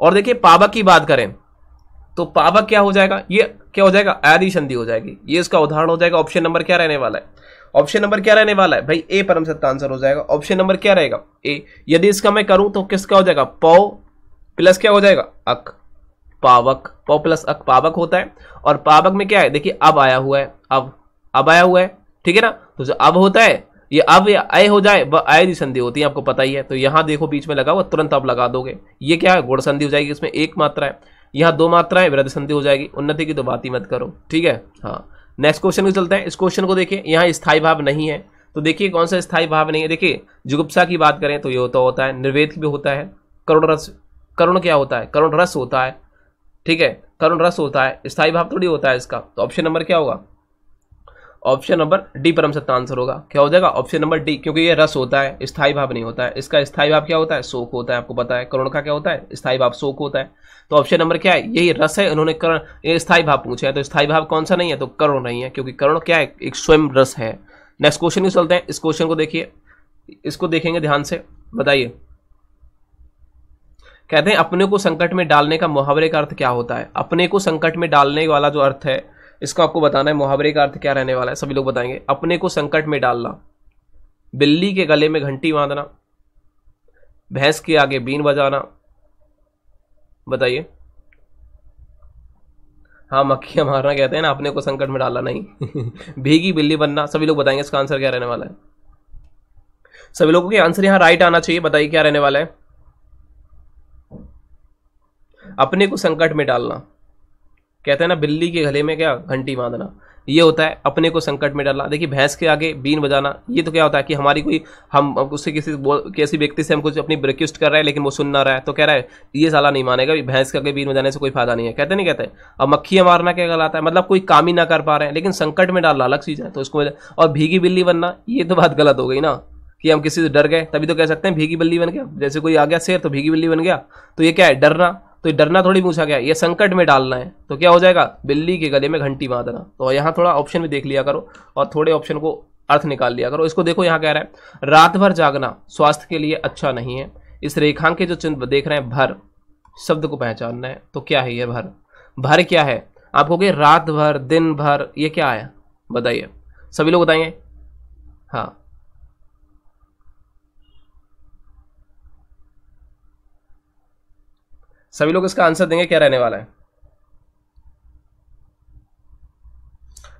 और देखिए पावक की बात करें। तो पावक क्या हो जाएगा? ये क्या हो जाएगा? आदि संधि हो जाएगी। ये इसका उदाहरण हो जाएगा ऑप्शन नंबर क्या रहने वाला है? ऑप्शन नंबर क्या रहने वाला है? भाई ए परम सत्ता आंसर हो जाएगा। ऑप्शन नंबर क्या रहेगा? ए यदि इसका मैं करूँ तो किसका हो जाएगा? पौ प्लस क्या हो जाएगा? अक। पावक। पौ प्लस अक पावक होता है। और पावक में क्या है? देखिए, अब आया हुआ है। अब अब आया हुआ है। ठीक है ना? तो जो अब होता है, ये अब या अय हो जाए, वह आय दी संधि होती है, आपको पता ही है। तो यहाँ देखो, बीच में लगा हुआ, तुरंत आप लगा दोगे। ये क्या है? गुड़ संधि हो जाएगी इसमें एक मात्रा है। यहाँ दो मात्राएँ, वृद्ध संधि हो जाएगी, उन्नति की तो बात ही मत करो, ठीक है? हाँ। नेक्स्ट क्वेश्चन में चलते हैं। इस क्वेश्चन को देखिए, यहाँ स्थायी भाव नहीं है। तो देखिए, कौन सा स्थायी भाव नहीं है? देखिए, जुगुप्सा की बात करें तो ये होता होता है, निर्वेद भी होता है, करुण रस, करुण क्या होता है? करुण रस होता है, ठीक है? करुण रस होता है, स्थायी भाव थोड़ी होता है इसका। तो ऑप्शन नंबर क्या होगा? ऑप्शन नंबर डी परम सत्ता आंसर होगा। क्या हो जाएगा? ऑप्शन नंबर डी क्योंकि ये रस होता है, स्थायी भाव नहीं होता है। इसका स्थायी भाव क्या होता है? शोक होता है, आपको पता है। करुण का क्या होता है? स्थायी भाव, शोक होता है। तो ऑप्शन नंबर क्या है? यही रस है, उन्होंने करण स्थायी भाव पूछा है तो स्थायी भाव कौन सा नहीं है? तो करुण नहीं है, क्योंकि करुण क्या है? एक स्वयं रस है। नेक्स्ट क्वेश्चन भी चलते हैं। इस क्वेश्चन को देखिए। इसको देखेंगे ध्यान से। बताइए। कहते हैं, अपने को संकट में डालने का मुहावरे का अर्थ क्या होता है? अपने को संकट में डालने वाला जो अर्थ है, इसको आपको बताना है, मुहावरे का अर्थ क्या रहने वाला है? सभी लोग बताएँगे। अपने को संकट में डालना। बिल्ली के गले में घंटी बांधना। भैंस के आगे बीन बजाना। बताइए। हाँ मक्खियाँ मारना कहते हैं ना, अपने को संकट में डालना नहीं। भीगी बिल्ली बनना, सभी लोग बताएँगे इसका आंसर क्या रहने वाला है। सभी लोगों के आंसर यहाँ राइट आना चाहिए, बताइए क्या रहने वाला है। अपने को संकट में डालना। कहते हैं ना, बिल्ली के गले में क्या, घंटी बांधना। ये होता है, अपने को संकट में डालना। देखिए, भैंस के आगे बीन बजाना, ये तो क्या होता है कि हमारी कोई, हम उससे किसी किसी व्यक्ति से हम कुछ अपनी रिक्वेस्ट कर रहे हैं, लेकिन वो सुन ना रहा है तो कह रहा है, ये साला नहीं मानेगा भी भैंस के आगे बीन बजाने से कोई फ़ायदा नहीं है। कहते नहीं कहते? अब मक्खियाँ मारना क्या गलाता है? मतलब कोई काम ही ना कर पा रहे हैं, लेकिन संकट में डालना अलग चीज़ है तो उसको और भीगी बिल्ली बनना, ये तो बात गलत हो गई ना, कि हम किसी से डर गए, तभी तो कह सकते हैं, भीगी बिल्ली बन गया, जैसे कोई आ गया शेर तो भीगी बिल्ली बन गया। तो ये क्या है? डरना तो ये डरना थोड़ी पूछा गया, ये संकट में डालना है तो क्या हो जाएगा? बिल्ली के गले में घंटी बांधना। तो यहाँ थोड़ा ऑप्शन भी देख लिया करो और थोड़े ऑप्शन को अर्थ निकाल लिया करो। इसको देखो यहाँ कह रहा है। रात भर जागना स्वास्थ्य के लिए अच्छा नहीं है। इस रेखांक के जो चिन्ह देख रहे हैं, भर, शब्द को पहचानना है। तो क्या है ये भर? भर क्या है? आपको कहोगे रात भर, दिन भर, ये क्या है बताइए। सभी लोग बताएँगे? हाँ। सभी लोग इसका आंसर देंगे क्या रहने वाला है?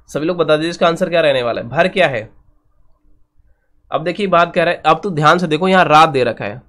सभी लोग बता दीजिए इसका आंसर क्या रहने वाला है। भर क्या है? अब देखिए, बात कह रहे हैं, अब तो ध्यान से देखो, यहाँ रात दे रखा है।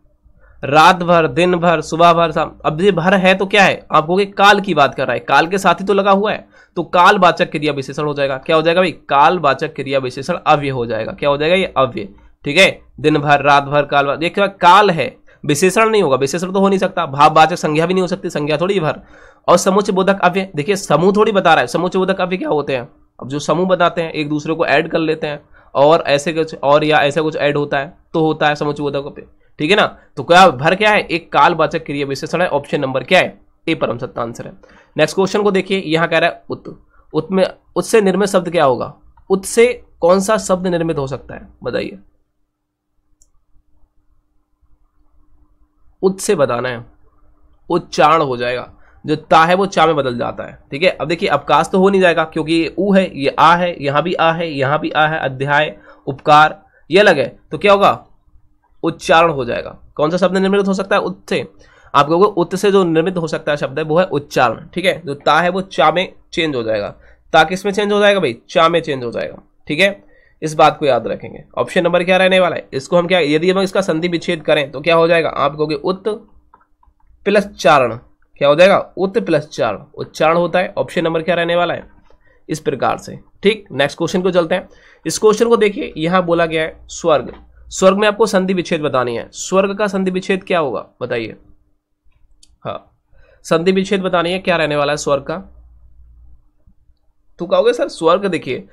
रात भर, दिन भर, सुबह भर, शाम। अब ये भर है तो क्या है? आप कहोगे काल की बात कर रहा है। काल के साथ ही तो लगा हुआ है। तो काल वाचक क्रिया विशेषण हो जाएगा। क्या हो जाएगा भाई? काल वाचक क्रिया विशेषण अव्य हो जाएगा। क्या हो जाएगा? ये अव्य ठीक है? दिन भर, रात भर, काल भर। देखिए, काल है। विशेषण नहीं होगा, विशेषण तो हो नहीं सकता। भाववाचक संज्ञा भी नहीं हो सकती, संज्ञा थोड़ी भर। और समुच्च बोधक अव्यय, देखिए, समूह थोड़ी बता रहा है। समुच्च बोधक अव्यय क्या होते हैं? अब जो समूह बताते हैं, एक दूसरे को ऐड कर लेते हैं, और ऐसे कुछ, और या ऐसा कुछ ऐड होता है तो होता है समुच्च बोधक पे ठीक है ना? तो क्या, भर क्या है? एक कालवाचक क्रिया विशेषण है ऑप्शन नंबर क्या है? ए परम सत्ता आंसर है। नेक्स्ट क्वेश्चन को देखिए, यहाँ कह रहा है उत। उत में उससे निर्मित शब्द क्या होगा? उत से कौन सा शब्द निर्मित हो सकता है? बताइए। उत से बताना है। उच्चारण हो जाएगा। जो ता है, वो चा में बदल जाता है। ठीक है? अब देखिए, अवकाश तो हो नहीं जाएगा, क्योंकि ये ऊ है, ये आ है, यहाँ भी आ है, यहाँ भी आ है, अध्याय, उपकार, ये अलग है। तो क्या होगा? उच्चारण हो जाएगा। कौन सा शब्द निर्मित हो सकता है? उत से। आप कहोगे उत से जो निर्मित हो सकता है शब्द है, वो है उच्चारण ठीक है? जो ता है, वो चा में चेंज हो जाएगा। ता किसमें चेंज हो जाएगा भाई? चा में चेंज हो जाएगा। ठीक है? इस बात को याद रखेंगे। ऑप्शन नंबर क्या रहने वाला है? इसको हम क्या, यदि हम इसका संधि विच्छेद करें तो क्या हो जाएगा? आप कहोगे उत प्लस चारण। क्या हो जाएगा? उत प्लस चारण। उच्चारण होता है। ऑप्शन नंबर क्या रहने वाला है? इस प्रकार से। ठीक? नेक्स्ट क्वेश्चन को चलते हैं। इस क्वेश्चन को देखिए, यहाँ बोला गया है स्वर्ग। स्वर्ग में आपको संधि विच्छेद बतानी है। स्वर्ग का संधि विच्छेद क्या होगा? बताइए। हाँ। संधि विच्छेद बतानी है, क्या रहने वाला है स्वर्ग का? तो कहोगे, सर, स्वर्ग देखिए।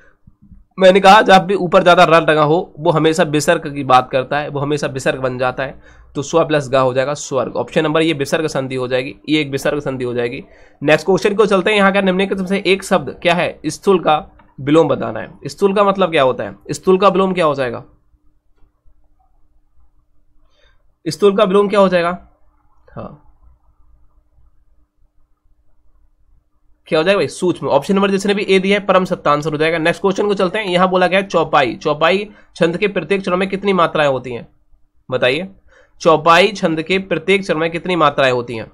मैंने कहा, जब भी ऊपर ज़्यादा रन लगा हो, वो हमेशा विसर्ग की बात करता है, वो हमेशा विसर्ग बन जाता है तो स्व प्लस गा हो जाएगा स्वर्ग। ऑप्शन नंबर, ये विसर्ग संधि हो जाएगी, ये एक विसर्ग संधि हो जाएगी। नेक्स्ट क्वेश्चन को चलते हैं, यहाँ का निम्नलिखित से एक शब्द क्या है? स्थूल का विलोम बताना है। स्थूल का मतलब क्या होता है? स्थूल का विलोम क्या हो जाएगा? स्थूल का विलोम क्या हो जाएगा? हाँ। क्या हो जाएगा भाई? सूक्ष्म। ऑप्शन नंबर जिसने भी ए दिया है, परम सत्ता आंसर हो जाएगा। नेक्स्ट क्वेश्चन को चलते हैं। यहाँ बोला गया चौपाई। चौपाई छंद के प्रत्येक चरण में कितनी मात्राएँ होती हैं? बताइए। चौपाई छंद के प्रत्येक चरण में कितनी मात्राएँ होती हैं?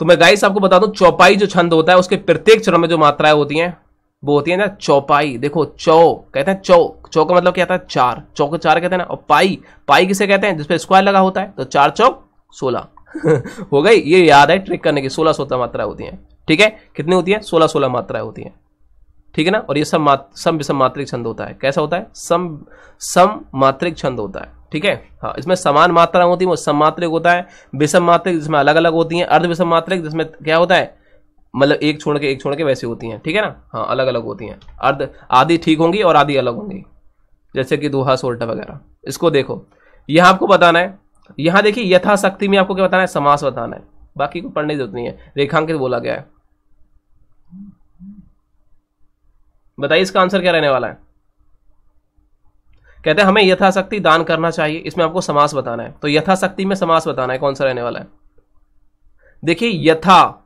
तो मैं गाइस आपको बता दूँ, चौपाई जो छंद होता है, उसके प्रत्येक चरण में जो मात्राएँ होती हैं वो होती है ना चौपाई। देखो, चौ कहते हैं चौ। चौ का मतलब क्या था चार। चौ को चार कहते हैं ना? और पाई। पाई किसे कहते हैं? जिसपे स्क्वायर लगा होता है। तो चार चौक सोलह। हो गई? ये याद है ट्रिक करने की। सोलह सोलह मात्राएँ होती हैं। ठीक है? कितनी होती है? सोलह सोलह मात्राएँ होती हैं। ठीक है ना? और ये सब सम विषम मात्रिक छंद होता है। कैसा होता है? सम सम मात्रिक छंद होता है। ठीक है? हाँ इसमें समान मात्रा होती है। वो सम मात्रिक होता है। विषम मात्रिक जिसमें अलग अलग होती है। अर्ध विषम मात्रिक जिसमें क्या होता है? मतलब एक छोड़ के एक छोड़ के वैसे होती हैं, ठीक है ना? हाँ अलग अलग होती हैं। अर्ध, आधी ठीक होंगी और आधी अलग होंगी। जैसे कि दोहा, सोल्टा वगैरह। इसको देखो। यहाँ आपको बताना है। यहाँ देखिए, यथाशक्ति में आपको क्या बताना है? समास बताना है। बाकी को पढ़ने की ज़रूरत नहीं है। रेखांकित बोला गया है। बताइए, इसका आंसर क्या रहने वाला है? कहते हैं, हमें यथाशक्ति दान करना चाहिए। इसमें आपको समास बताना है। तो यथाशक्ति में समास बताना है। कौन सा रहने वाला है? देखिए, यथा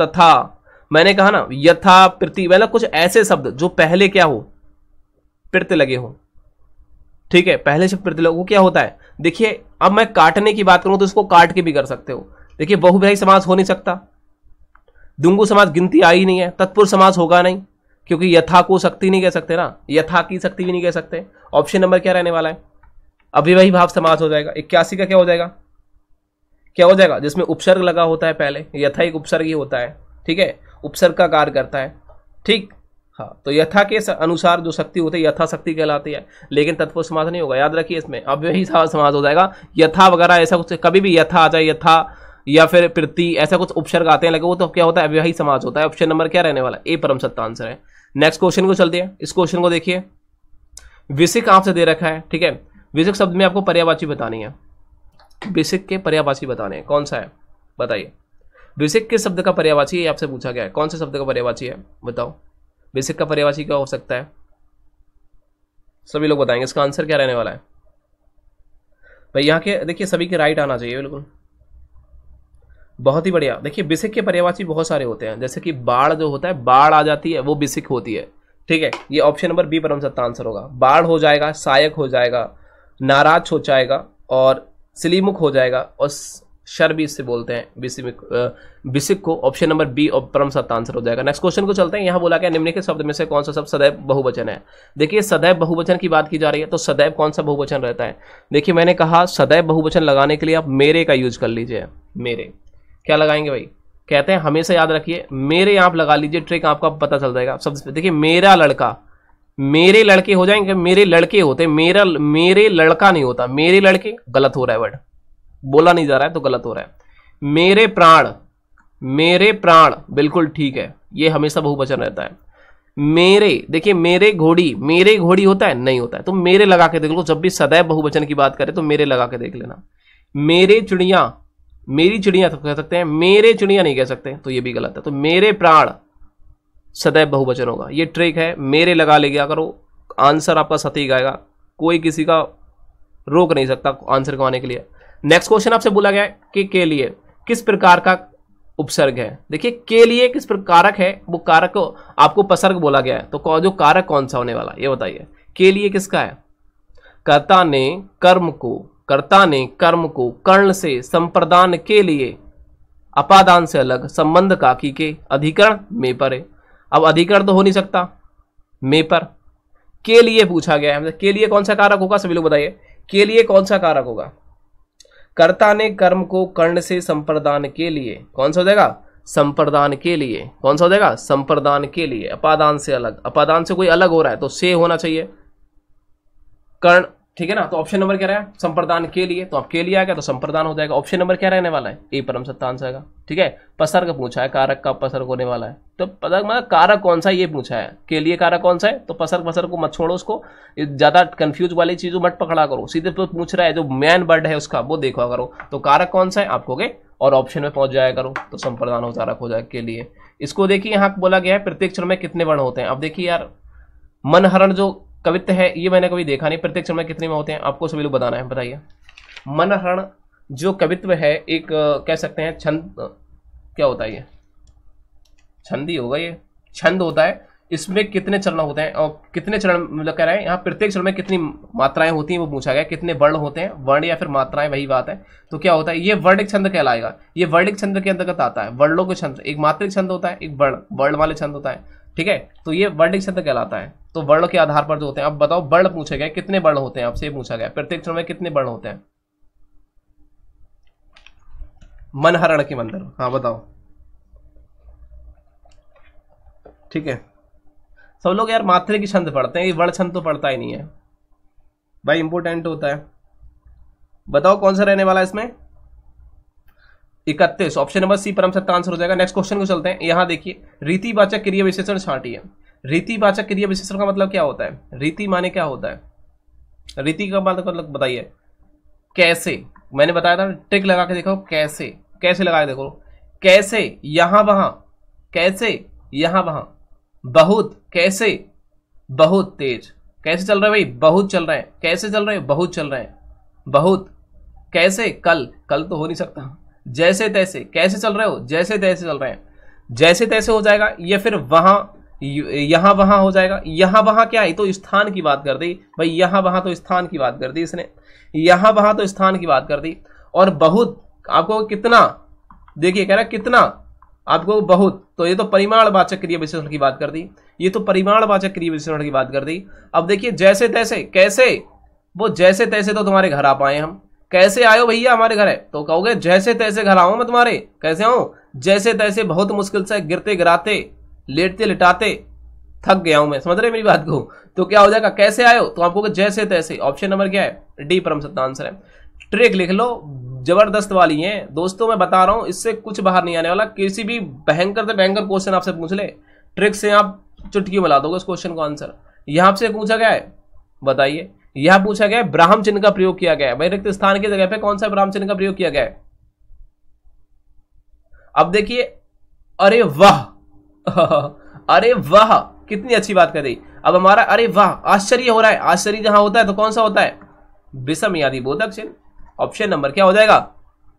तथा। मैंने कहा ना, यथा प्रति मतलब कुछ ऐसे शब्द जो पहले क्या हो? प्रत्य लगे हो। ठीक है, पहले से प्रति लगे क्या होता है? देखिए, अब मैं काटने की बात करूँ तो इसको काट के भी कर सकते हो। देखिए बहुव्यायी समाज हो नहीं सकता। दुंगु समाज गिनती आई नहीं है तत्पुर समाज होगा नहीं, क्योंकि यथा को शक्ति नहीं कह सकते ना। यथा की शक्ति भी नहीं कह सकते। ऑप्शन नंबर क्या रहने वाला है? अभी वही भाव समाज हो जाएगा। इक्यासी का क्या हो जाएगा? क्या हो जाएगा? जिसमें उपसर्ग लगा होता है पहले यथा एक उपसर्ग ही होता है, ठीक है? उपसर्ग का कार्य करता है, ठीक? हाँ तो यथा के अनुसार जो शक्ति होती है, यथा शक्ति कहलाती है। लेकिन तत्व समाज नहीं होगा, याद रखिए इसमें। अब यही समाज हो जाएगा, यथा वगैरह ऐसा कुछ, कभी भी यथा आ जाए, यथा, या फिर प्रति, ऐसा कुछ उपसर्ग आते हैं लगे वो तो क्या होता है अव्यवही समाज होता है। ऑप्शन नंबर क्या रहने वाला ए परम सत्ता आंसर है। नेक्स्ट क्वेश्चन को चलते हैं। इस क्वेश्चन को देखिए। विशिक आपसे दे रखा है, ठीक है? विशिक शब्द में आपको पर्यावाची बतानी है। बेसिक के पर्यावाची बताने हैं। कौन सा है? बताइए। बेसिक के शब्द का पर्यावाची आपसे पूछा गया है। कौन से शब्द का पर्यावाची है? बताओ। बेसिक का पर्यावाची क्या हो सकता है? सभी लोग बताएँगे। इसका आंसर क्या रहने वाला है? भाई, यहाँ के, देखिए, सभी के राइट आना चाहिए, बिल्कुल। बहुत ही बढ़िया। देखिए बेसिक के पर्यावाची बहुत सारे होते हैं। जैसे कि बाढ़ जो होता है, बाढ़ आ जाती है, वो बेसिक होती है। ठीक है? ये ऑप्शन नंबर बी परम सत्ता आंसर होगा। बाढ़ हो जाएगा, सहायक हो जाएगा, नाराज़ हो जाएगा, और सिलीमुख हो जाएगा और शर भी इससे बोलते हैं, बिसिमिक बिसिक को ऑप्शन नंबर बी और परम सत्ता आंसर हो जाएगा। नेक्स्ट क्वेश्चन को चलते हैं। यहाँ बोला गया निम्नलिखित शब्द में से कौन सा शब्द सदैव बहुवचन है? देखिए, सदैव बहुवचन की बात की जा रही है तो सदैव कौन सा बहुवचन रहता है? देखिए, मैंने कहा सदैव बहुवचन लगाने के लिए आप मेरे का यूज़ कर लीजिए। मेरे। क्या लगाएँगे भाई? कहते हैं, हमेशा याद रखिए, मेरे आप लगा लीजिए ट्रिक आपका पता चल जाएगा। सब देखिए, मेरा लड़का मेरे लड़के हो जाएँगे, मेरे लड़के होते, मेरा, मेरे लड़का नहीं होता, मेरे लड़के, गलत हो रहा है वर्ड बोला नहीं जा रहा है तो गलत हो रहा है। मेरे प्राण मेरे प्राण, बिल्कुल ठीक है, ये हमेशा बहुवचन रहता है। मेरे, देखिए, मेरे घोड़ी मेरे घोड़ी होता है, नहीं होता है। तो मेरे लगा के देख लो, जब भी सदैव बहुवचन की बात करें तो मेरे लगा के देख लेना। मेरे चिड़िया, मेरी चिड़िया तो कह सकते हैं, मेरे चिड़िया नहीं कह सकते तो ये भी गलत है। तो मेरे प्राण सदैव बहुवचन होगा। ये ट्रिक है, मेरे लगा ले गया करो आंसर आपका सटीक आएगा, कोई किसी का रोक नहीं सकता आंसर को आने के लिए। नेक्स्ट क्वेश्चन आपसे बोला गया कि के लिए, किस प्रकार का उपसर्ग है? देखिए, के लिए किस प्रकारक है, वो कारक को आपको पसर्ग बोला गया है। तो जो कारक कौन सा होने वाला ये बताइए। के लिए किसका है? कर्ता ने कर्म को, कर्ता ने कर्म को कर्ण से संप्रदान के लिए, अपादान से अलग, संबंध का की के अधिकरण में पर। अब अधिकरण तो हो नहीं सकता। मे पर। के लिए पूछा गया है। के लिए कौन सा कारक होगा? सभी लोग बताइए। के लिए कौन सा कारक होगा? कर्ता ने कर्म को कर्ण से संप्रदान के लिए। कौन सा हो जाएगा? संप्रदान के लिए। कौन सा हो जाएगा? संप्रदान के लिए। अपादान से अलग। अपादान से कोई अलग हो रहा है तो से होना चाहिए। कर्ण ठीक है ना? तो ऑप्शन नंबर क्या रहा है? संप्रदान के लिए। तो आप के लिए आएगा तो संप्रदान हो जाएगा। ऑप्शन नंबर क्या रहने वाला है? ए परम सत्ता आंसर आएगा। ठीक है? पसर्ग पूछा है, कारक का पसर्ग होने वाला है। तो पता मतलब कारक कौन सा ये पूछा है। के लिए कारक कौन सा है? तो पसर्ग पसर्ग को मत छोड़ो उसको। ज़्यादा कंफ्यूज वाली चीज़ों मत पकड़ा करो। सीधे तो पूछ रहा है, जो मैन वर्ड है उसका, वो देखा करो तो कारक कौन सा है? आपको कहोगे और ऑप्शन में पहुँच जाया करो। तो संप्रदान हो कारक हो जाए के लिए। इसको देखिए, यहाँ बोला गया है, प्रत्येक क्षण में कितने वर्ण होते हैं? अब देखिए यार, मनहरण जो कवित्व है, ये मैंने कभी देखा नहीं। प्रत्येक समय कितने में होते हैं, आपको सभी लोग बताना है, बताइए। मनहरण जो कवित्व है, एक कह सकते हैं, छंद क्या होता है ये? छंदी होगा ये। छंद होता है, इसमें कितने चरण होते हैं, और कितने चरण मतलब कह रहे हैं, यहाँ प्रत्येक चरण में कितनी मात्राएँ होती हैं, वो पूछा गया, कितने वर्ण होते हैं, वर्ण या फिर मात्राएँ, वही बात है। तो क्या होता है, ये वर्णिक छंद कहलाएगा। ये वर्णिक छंद के अंतर्गत आता है, वर्णों के छंद, एक मात्रिक छंद होता है, एक वर्ण वर्ण वाले छंद होता है, ठीक है? तो ये वर्णिक छंद कहलाता है। तो वर्ण के आधार पर जो होते हैं, अब बताओ, वर्ण पूछे गए, कितने वर्ण होते हैं? आपसे पूछा गया, प्रत्येक क्षण में कितने वर्ण होते हैं? मनहरण के मंदिर हाँ बताओ। ठीक है। सब लोग यार मात्रे की छंद पढ़ते हैं, ये वर्ण छंद तो पढ़ता ही नहीं है। भाई इंपोर्टेंट होता है। बताओ कौन सा रहने वाला है इसमें? इकतीस ऑप्शन नंबर सी परम सत्ता आंसर हो जाएगा। नेक्स्ट क्वेश्चन को चलते हैं। यहाँ देखिए, रीतिवाचक क्रिया विशेषण छाटिए रीतिवाचक क्रिया विशेषण का मतलब क्या होता है? रीति माने क्या होता है? रीति का मतलब बताइए। कैसे? मैंने बताया था, ट्रिक लगा के देखो, कैसे? कैसे लगा के देखो? कैसे? यहाँ वहाँ। कैसे? यहाँ वहाँ। बहुत। कैसे? बहुत तेज। कैसे चल रहे भाई? बहुत चल रहे हैं। कैसे चल रहे? हैं बहुत चल रहे हैं। बहुत। कैसे? कल। कल तो हो नहीं सकता। जैसे तैसे। कैसे चल रहे हो? जैसे तैसे चल रहे हैं। जैसे तैसे हो जाएगा, या फिर वहाँ यहाँ वहाँ हो जाएगा। यहाँ वहाँ क्या है? तो स्थान की बात कर दी। भाई, यहाँ वहाँ तो स्थान की बात कर दी इसने। यहाँ वहाँ तो स्थान की बात कर दी। और बहुत, आपको कितना? देखिए, कह रहा कितना? आपको बहुत। तो ये तो परिमाण वाचक क्रिया विशेषण की बात कर दी। ये तो परिमाण वाचक क्रिया विशेषण की बात कर दी। अब देखिए जैसे तैसे कैसे? वो जैसे तैसे तो तुम्हारे घर आ पाए हम। कैसे आयो भैया हमारे घर? है तो कहोगे जैसे तैसे घर आऊँ मैं तुम्हारे। कैसे आऊँ? जैसे तैसे बहुत मुश्किल से गिरते गिराते लेटते लिटाते थक गया हूँ मैं। समझ रहे मेरी बात को? तो क्या हो जाएगा? कैसे आयो तो आपको जैसे तैसे। ऑप्शन नंबर क्या है? डी परम सत्ता आंसर है। ट्रिक लिख लो। ज़बरदस्त वाली है। दोस्तों, मैं बता रहा हूँ, इससे कुछ बाहर नहीं आने वाला। किसी भी भयंकर से भयंकर क्वेश्चन आपसे पूछ ले। ट्रिक से आप चुटकी मिला दोगे उस क्वेश्चन का आंसर यहाँ से पूछा गया है? बताइए। यह पूछा गया ब्राह्म चिन्ह का प्रयोग किया गया है। भाई रिक्त स्थान की जगह पे कौन सा ब्राह्म चिन्ह का प्रयोग किया गया है? अब देखिए, अरे वाह! अरे वाह, कितनी अच्छी बात कर रही अब हमारा, अरे वाह, आश्चर्य हो रहा है। आश्चर्य जहाँ होता है तो कौन सा होता है? विषम यादि बोधक चिन्ह। ऑप्शन नंबर क्या हो जाएगा?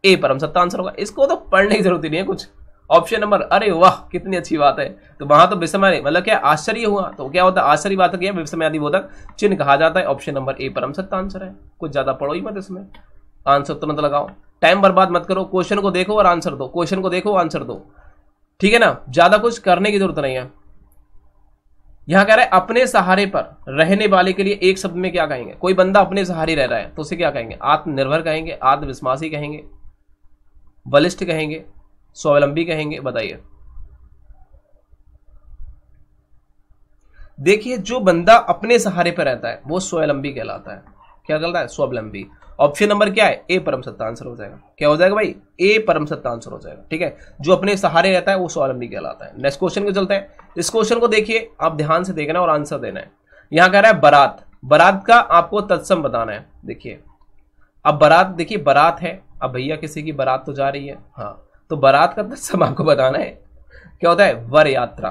ए परम सत्ता आंसर होगा। इसको तो पढ़ने की ज़रूरत ही नहीं है कुछ। ऑप्शन नंबर अरे वाह, कितनी अच्छी बात है। तो वहाँ तो विस्मय मतलब क्या आश्चर्य हुआ? तो क्या होता है? आश्चर्य बात क्या विस्मयादि बोधक चिन्ह कहा जाता है। ऑप्शन नंबर ए परम सत्ता आंसर है। कुछ ज़्यादा पढ़ो ही मत इसमें। आंसर तुरंत लगाओ। टाइम बर्बाद मत करो। क्वेश्चन को देखो और आंसर दो। क्वेश्चन को देखो आंसर दो। ठीक है ना? ज़्यादा कुछ करने की ज़रूरत नहीं है। यहाँ कह रहा है, अपने सहारे पर रहने वाले के लिए एक शब्द में क्या कहेंगे? कोई बंदा अपने सहारे रह रहा है तो उसे क्या कहेंगे? आत्मनिर्भर कहेंगे, आत्मविश्वासी कहेंगे, बलिष्ठ कहेंगे, स्वावलंबी कहेंगे, बताइए। देखिए, जो बंदा अपने सहारे पर रहता है, वो स्वावलंबी कहलाता है। क्या कहलाता है? स्वावलंबी ऑप्शन नंबर क्या है? ए परम सत्ता आंसर हो जाएगा। क्या हो जाएगा भाई? ए परम सत्ता आंसर हो जाएगा, ठीक है? जो अपने सहारे रहता है, वो स्वावलंबी कहलाता है। नेक्स्ट क्वेश्चन को चलते हैं? इस क्वेश्चन को देखिए, आप ध्यान से देखना और आंसर देना है। यहाँ कह रहा है बारात। बारात का आपको तत्सम बताना है। देखिए, अब बारात, देखिए, बारात है। अब भैया किसी की बारात तो जा रही है। हाँ तो बारात का तत्सम आपको बताना है। क्या होता है? वर यात्रा।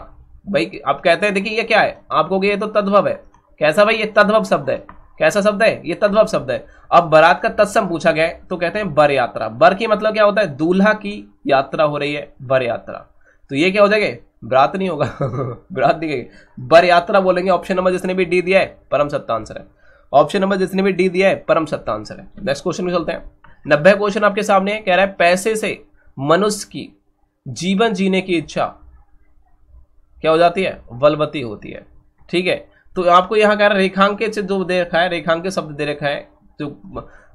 भाई, आप कहते हैं, देखिए, ये क्या है? आपको ये तो तद्भव है। कैसा भाई? ये तद्भव शब्द है। कैसा शब्द है? ये तद्भव शब्द है। अब बारात का तत्सम पूछा गया तो कहते हैं बर यात्रा। बर की मतलब क्या होता है? दूल्हा की यात्रा हो रही है, बर यात्रा। तो ये क्या हो जाएगा? ब्रात नहीं होगा। ब्रात दी गई बर यात्रा बोलेंगे ऑप्शन नंबर जिसने भी डी दिया है, परम सत्ता आंसर है। ऑप्शन नंबर जिसने भी डी दिया है, परम सत्ता आंसर है। नेक्स्ट क्वेश्चन में चलते हैं। नब्बे क्वेश्चन आपके सामने है, कह रहा है, पैसे से मनुष्य की जीवन जीने की इच्छा क्या हो जाती है? बलवती होती है। ठीक है? तो आपको यहाँ कह रहा है रेखांकित जो दे रखा है रेखांकित शब्द दे रखा है, जो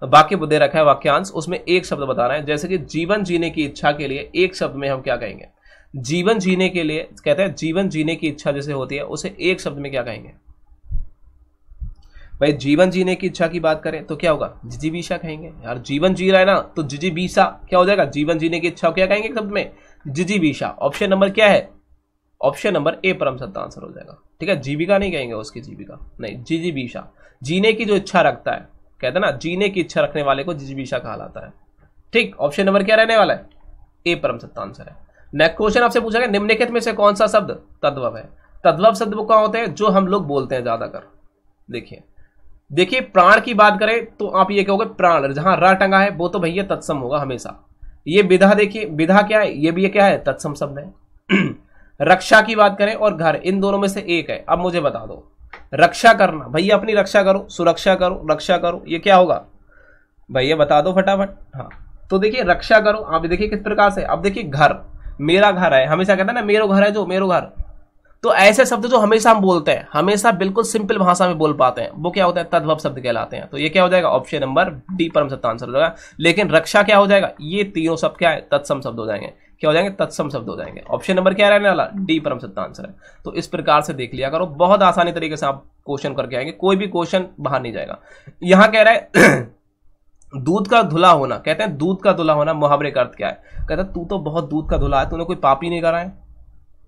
वाक्य दे रखा है, वाक्यांश, उसमें एक शब्द बता रहा है। जैसे कि जीवन जीने की इच्छा के लिए एक शब्द में हम क्या कहेंगे? जीवन जीने के लिए कहते हैं, जीवन जीने की इच्छा जैसे होती है, उसे एक शब्द में क्या कहेंगे? भाई, जीवन जीने की इच्छा की बात करें तो क्या होगा? जिजीबीशा कहेंगे। यार, जीवन जी रहा है ना तो जिजीबीशा क्या हो जाएगा? जीवन जीने की इच्छा क्या कहेंगे शब्द में? जिजीबीशा ऑप्शन नंबर क्या है? ऑप्शन नंबर ए परम सत्ता आंसर हो जाएगा। ठीक है? जीविका नहीं कहेंगे उसकी जीविका। नहीं जिजीबीशा जीने की जो इच्छा रखता है, कहते ना, जीने की इच्छा रखने वाले को जिजीबीशा कहा जाता है। ठीक? ऑप्शन नंबर क्या रहने वाला है? ए परम सत्ता आंसर है। नेक्स्ट क्वेश्चन आपसे पूछा गया, निम्नलिखित में से कौन सा शब्द तद्वव है? तद्वव शब्द वो होते हैं? जो हम लोग बोलते हैं ज़्यादातर। देखिए देखिए, प्राण की बात करें तो आप ये कहोगे प्राण, जहाँ र टंगा है, वो तो भैया तत्सम होगा हमेशा। ये विधा देखिए, विधा क्या है? ये भी क्या है? तत्सम शब्द है। रक्षा की बात करें और घर, इन दोनों में से एक है। अब मुझे बता दो। रक्षा करना, भैया अपनी रक्षा करो, सुरक्षा करो, रक्षा करो, ये क्या होगा? भैया बता दो फटाफट। हाँ तो देखिए रक्षा करो, आप देखिए किस प्रकार से, अब देखिए घर, मेरा घर है, हमेशा कहते हैं ना, मेरो घर है जो, मेरो घर। तो ऐसे शब्द जो हमेशा हम बोलते हैं, हमेशा बिल्कुल सिंपल भाषा में बोल पाते हैं, वो क्या होता है, तद्भव शब्द कहलाते हैं। तो ये क्या हो जाएगा, ऑप्शन नंबर डी परम सत्ता आंसर हो जाएगा लेकिन रक्षा क्या हो जाएगा, ये तीनों शब्द क्या है, तत्सम शब्द हो जाएँगे। क्या हो जाएँगे? तत्सम शब्द हो जाएँगे। ऑप्शन नंबर क्या रहने वाला? डी परम सत्ता आंसर है। तो इस प्रकार से देख लिया करो। बहुत आसानी तरीके से आप क्वेश्चन करके आएँगे। कोई भी क्वेश्चन बाहर नहीं जाएगा। यहाँ कह रहा है, दूध का धुला होना। कहते हैं दूध का धुला होना, मुहावरे का अर्थ क्या है? कहता तू तो बहुत दूध का धुला है, तूने कोई पाप ही नहीं करा है?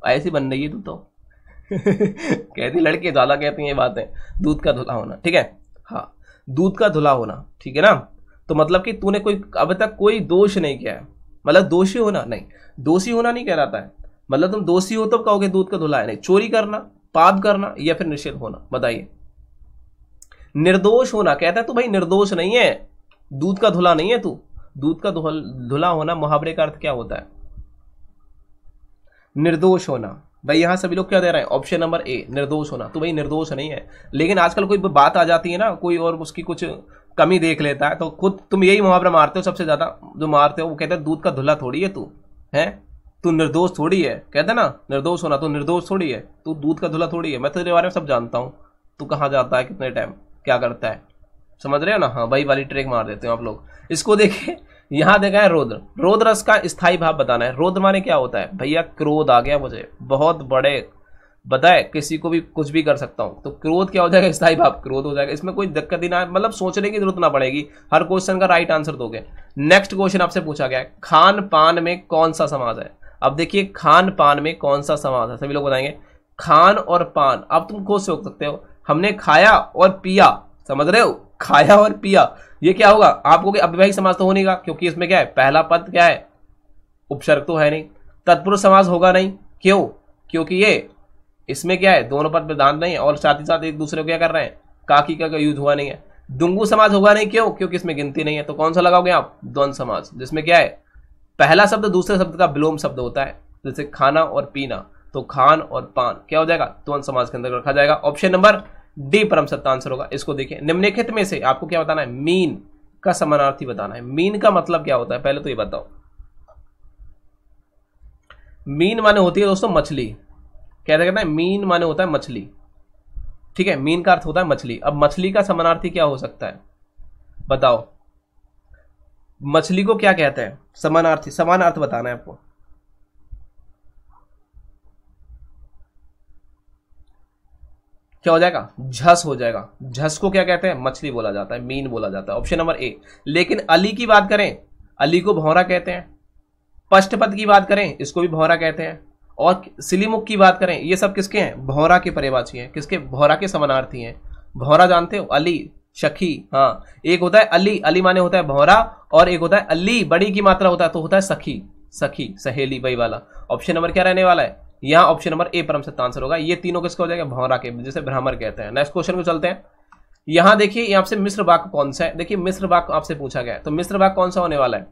ऐसी बन रही है तू तो। कहती, लड़के ज़्यादा कहती हैं ये बातें। दूध का धुला होना। ठीक है? हाँ। दूध का धुला होना। ठीक है ना? तो मतलब कि तूने कोई, अब तक कोई दोष नहीं किया है। मतलब दोषी होना, नहीं, दोषी होना नहीं कहलाता है। मतलब तुम दोषी हो तो कहोगे दूध का धुला है नहीं। चोरी करना, पाप करना या फिर निषेध होना, बताइए। निर्दोष होना, कहता है तू भाई, निर्दोष नहीं है। दूध का धुला नहीं है तू। दूध का धुला होना मुहावरे का अर्थ क्या होता है? निर्दोष होना। भाई, यहाँ सभी लोग क्या दे रहे हैं? ऑप्शन नंबर ए निर्दोष होना। तो भाई, निर्दोष नहीं है। लेकिन आजकल कोई बात आ जाती है ना, कोई और उसकी कुछ कमी देख लेता है। तो खुद तुम यही मुहावरा मारते हो, सबसे ज़्यादा जो मारते हो, वो कहते हैं, दूध का धुला थोड़ी है तू है? तू निर्दोष थोड़ी है, कहते ना, निर्दोष होना तो निर्दोष थोड़ी है, तू दूध का धुला थोड़ी है। मैं तेरे बारे में सब जानता हूँ, तू कहाँ जाता है, कितने टाइम क्या करता है? समझ रहे हो ना? हाँ वही वाली ट्रेक मार देते हो आप लोग। इसको देखिए यहाँ देखा है रोद्र। रोद्र रस का स्थायी भाव बताना है। रोद्र माने क्या होता है? भैया, क्रोध आ गया मुझे, बहुत बड़े बताए, किसी को भी कुछ भी कर सकता हूँ। तो क्रोध क्या हो जाएगा? स्थायी भाव, क्रोध हो जाएगा। इसमें कोई दिक्कत ही ना मतलब सोचने की ज़रूरत ना पड़ेगी। हर क्वेश्चन का राइट आंसर दोगे। नेक्स्ट क्वेश्चन आपसे पूछा गया है खान पान में कौन सा समाज है? अब देखिए खान पान में कौन सा समाज है? सभी लोग बताएँगे। खान और पान। अब तुम खुद सोच सकते हो, हमने खाया और पिया। समझ रहे हो? खाया और पिया। ये क्या होगा? आपको अविवाहिक समाज तो होने का क्योंकि इसमें क्या है? पहला पद क्या है? उपसर्ग तो है नहीं। तत्पुरुष समाज होगा नहीं। क्यों? क्योंकि ये इसमें क्या है? दोनों पद प्रधान नहीं है और साथ ही साथ एक दूसरे को क्या कर रहे हैं? काकी का यूज़ हुआ नहीं है। दुंगू समाज होगा नहीं क्यों? क्योंकि इसमें गिनती नहीं है। तो कौन सा लगाओगे आप? द्वंद समाज, जिसमें क्या है? पहला शब्द दूसरे शब्द का विलोम शब्द होता है, जैसे खाना और पीना। तो खान और पान, क्या हो जाएगा? द्वंद समाज के अंदर रखा जाएगा। ऑप्शन नंबर डी, परम सत्ता आंसर होगा। इसको देखिए, निम्नलिखित में से आपको क्या बताना है? मीन का समानार्थी बताना है। मीन का मतलब क्या होता है? पहले तो ये बताओ। मीन माने होती है दोस्तों मछली। कहते कहते हैं मीन माने होता है मछली। ठीक है मीन का अर्थ होता है मछली। अब मछली का समानार्थी क्या हो सकता है? बताओ। मछली को क्या कहते हैं? समानार्थी। समान अर्थ बताना है आपको। क्या हो जाएगा? झस हो जाएगा। झस को क्या कहते हैं? मछली बोला जाता है। मीन बोला जाता है। ऑप्शन नंबर ए लेकिन अली की बात करें, अली को भौरा कहते हैं। पष्टपद की बात करें, इसको भी भौरा कहते हैं। और सिलीमुख की बात करें, ये सब किसके हैं? भौरा के परिवाची हैं। किसके? भौरा के समानार्थी हैं। भौरा जानते हो? अली, शखी हाँ। एक होता है अली अली माने होता है भौरा और एक होता है अली, बड़ी की मात्रा होता है तो होता है सखी। सखी, सहेली वही वाला। ऑप्शन नंबर क्या रहने वाला है? यहाँ ऑप्शन नंबर ए परम सत्य आंसर होगा। ये तीनों किसका हो जाएगा? भौरा के, जिसे भ्रमर कहते हैं। नेक्स्ट क्वेश्चन को चलते हैं। यहाँ देखिए, यहाँ से मिश्र वाक्य कौन सा है? देखिए, मिश्र वाक्य आपसे पूछा गया है। तो मिश्र वाक्य कौन सा होने वाला है?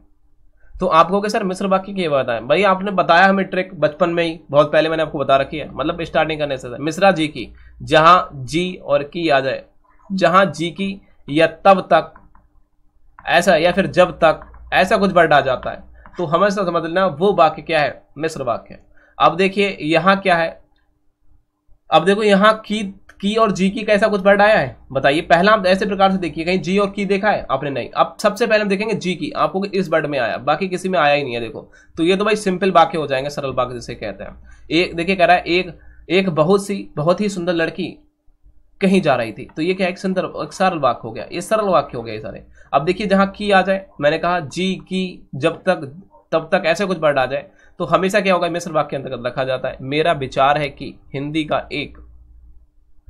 तो आप कहोगे, सर, मिश्र वाक्य की बताए भाई, आपने बताया हमें ट्रिक बचपन में ही, बहुत पहले मैंने आपको बता रखी है। मतलब स्टार्टिंग करने से, मिश्रा जी की, जहाँ जी और की आ जाए जहाँ जी की या तब तक, ऐसा या फिर जब तक, ऐसा कुछ वर्ड आ जाता है। तो हमेशा समझ लेना, वो वाक्य क्या है? मिश्र वाक्य। अब देखिए, यहाँ क्या है? अब देखो, यहाँ की की और जी की कैसा कुछ वर्ड आया है? बताइए, पहला आप ऐसे प्रकार से देखिए, कहीं जी और की देखा है? आपने नहीं। अब सबसे पहले हम देखेंगे जी की, आपको इस वर्ड में आया, बाकी किसी में आया ही नहीं है, देखो। तो ये तो भाई सिंपल वाक्य हो जाएँगे, सरल वाक्य जिसे कहते हैं। एक, देखिए, कह रहा है, एक एक बहुत सी, बहुत ही सुंदर लड़की कहीं जा रही थी। तो ये क्या एक सुंदर, एक सरल वाक्य हो गया। ये सरल वाक्य हो गया ये सारे। अब देखिए, जहाँ की आ जाए, मैंने कहा जी की जब तक, तब तक ऐसे कुछ वर्ड आ जाए तो हमेशा क्या होगा? मिश्र वाक्य अंतर्गत रखा जाता है। मेरा विचार है कि हिंदी का एक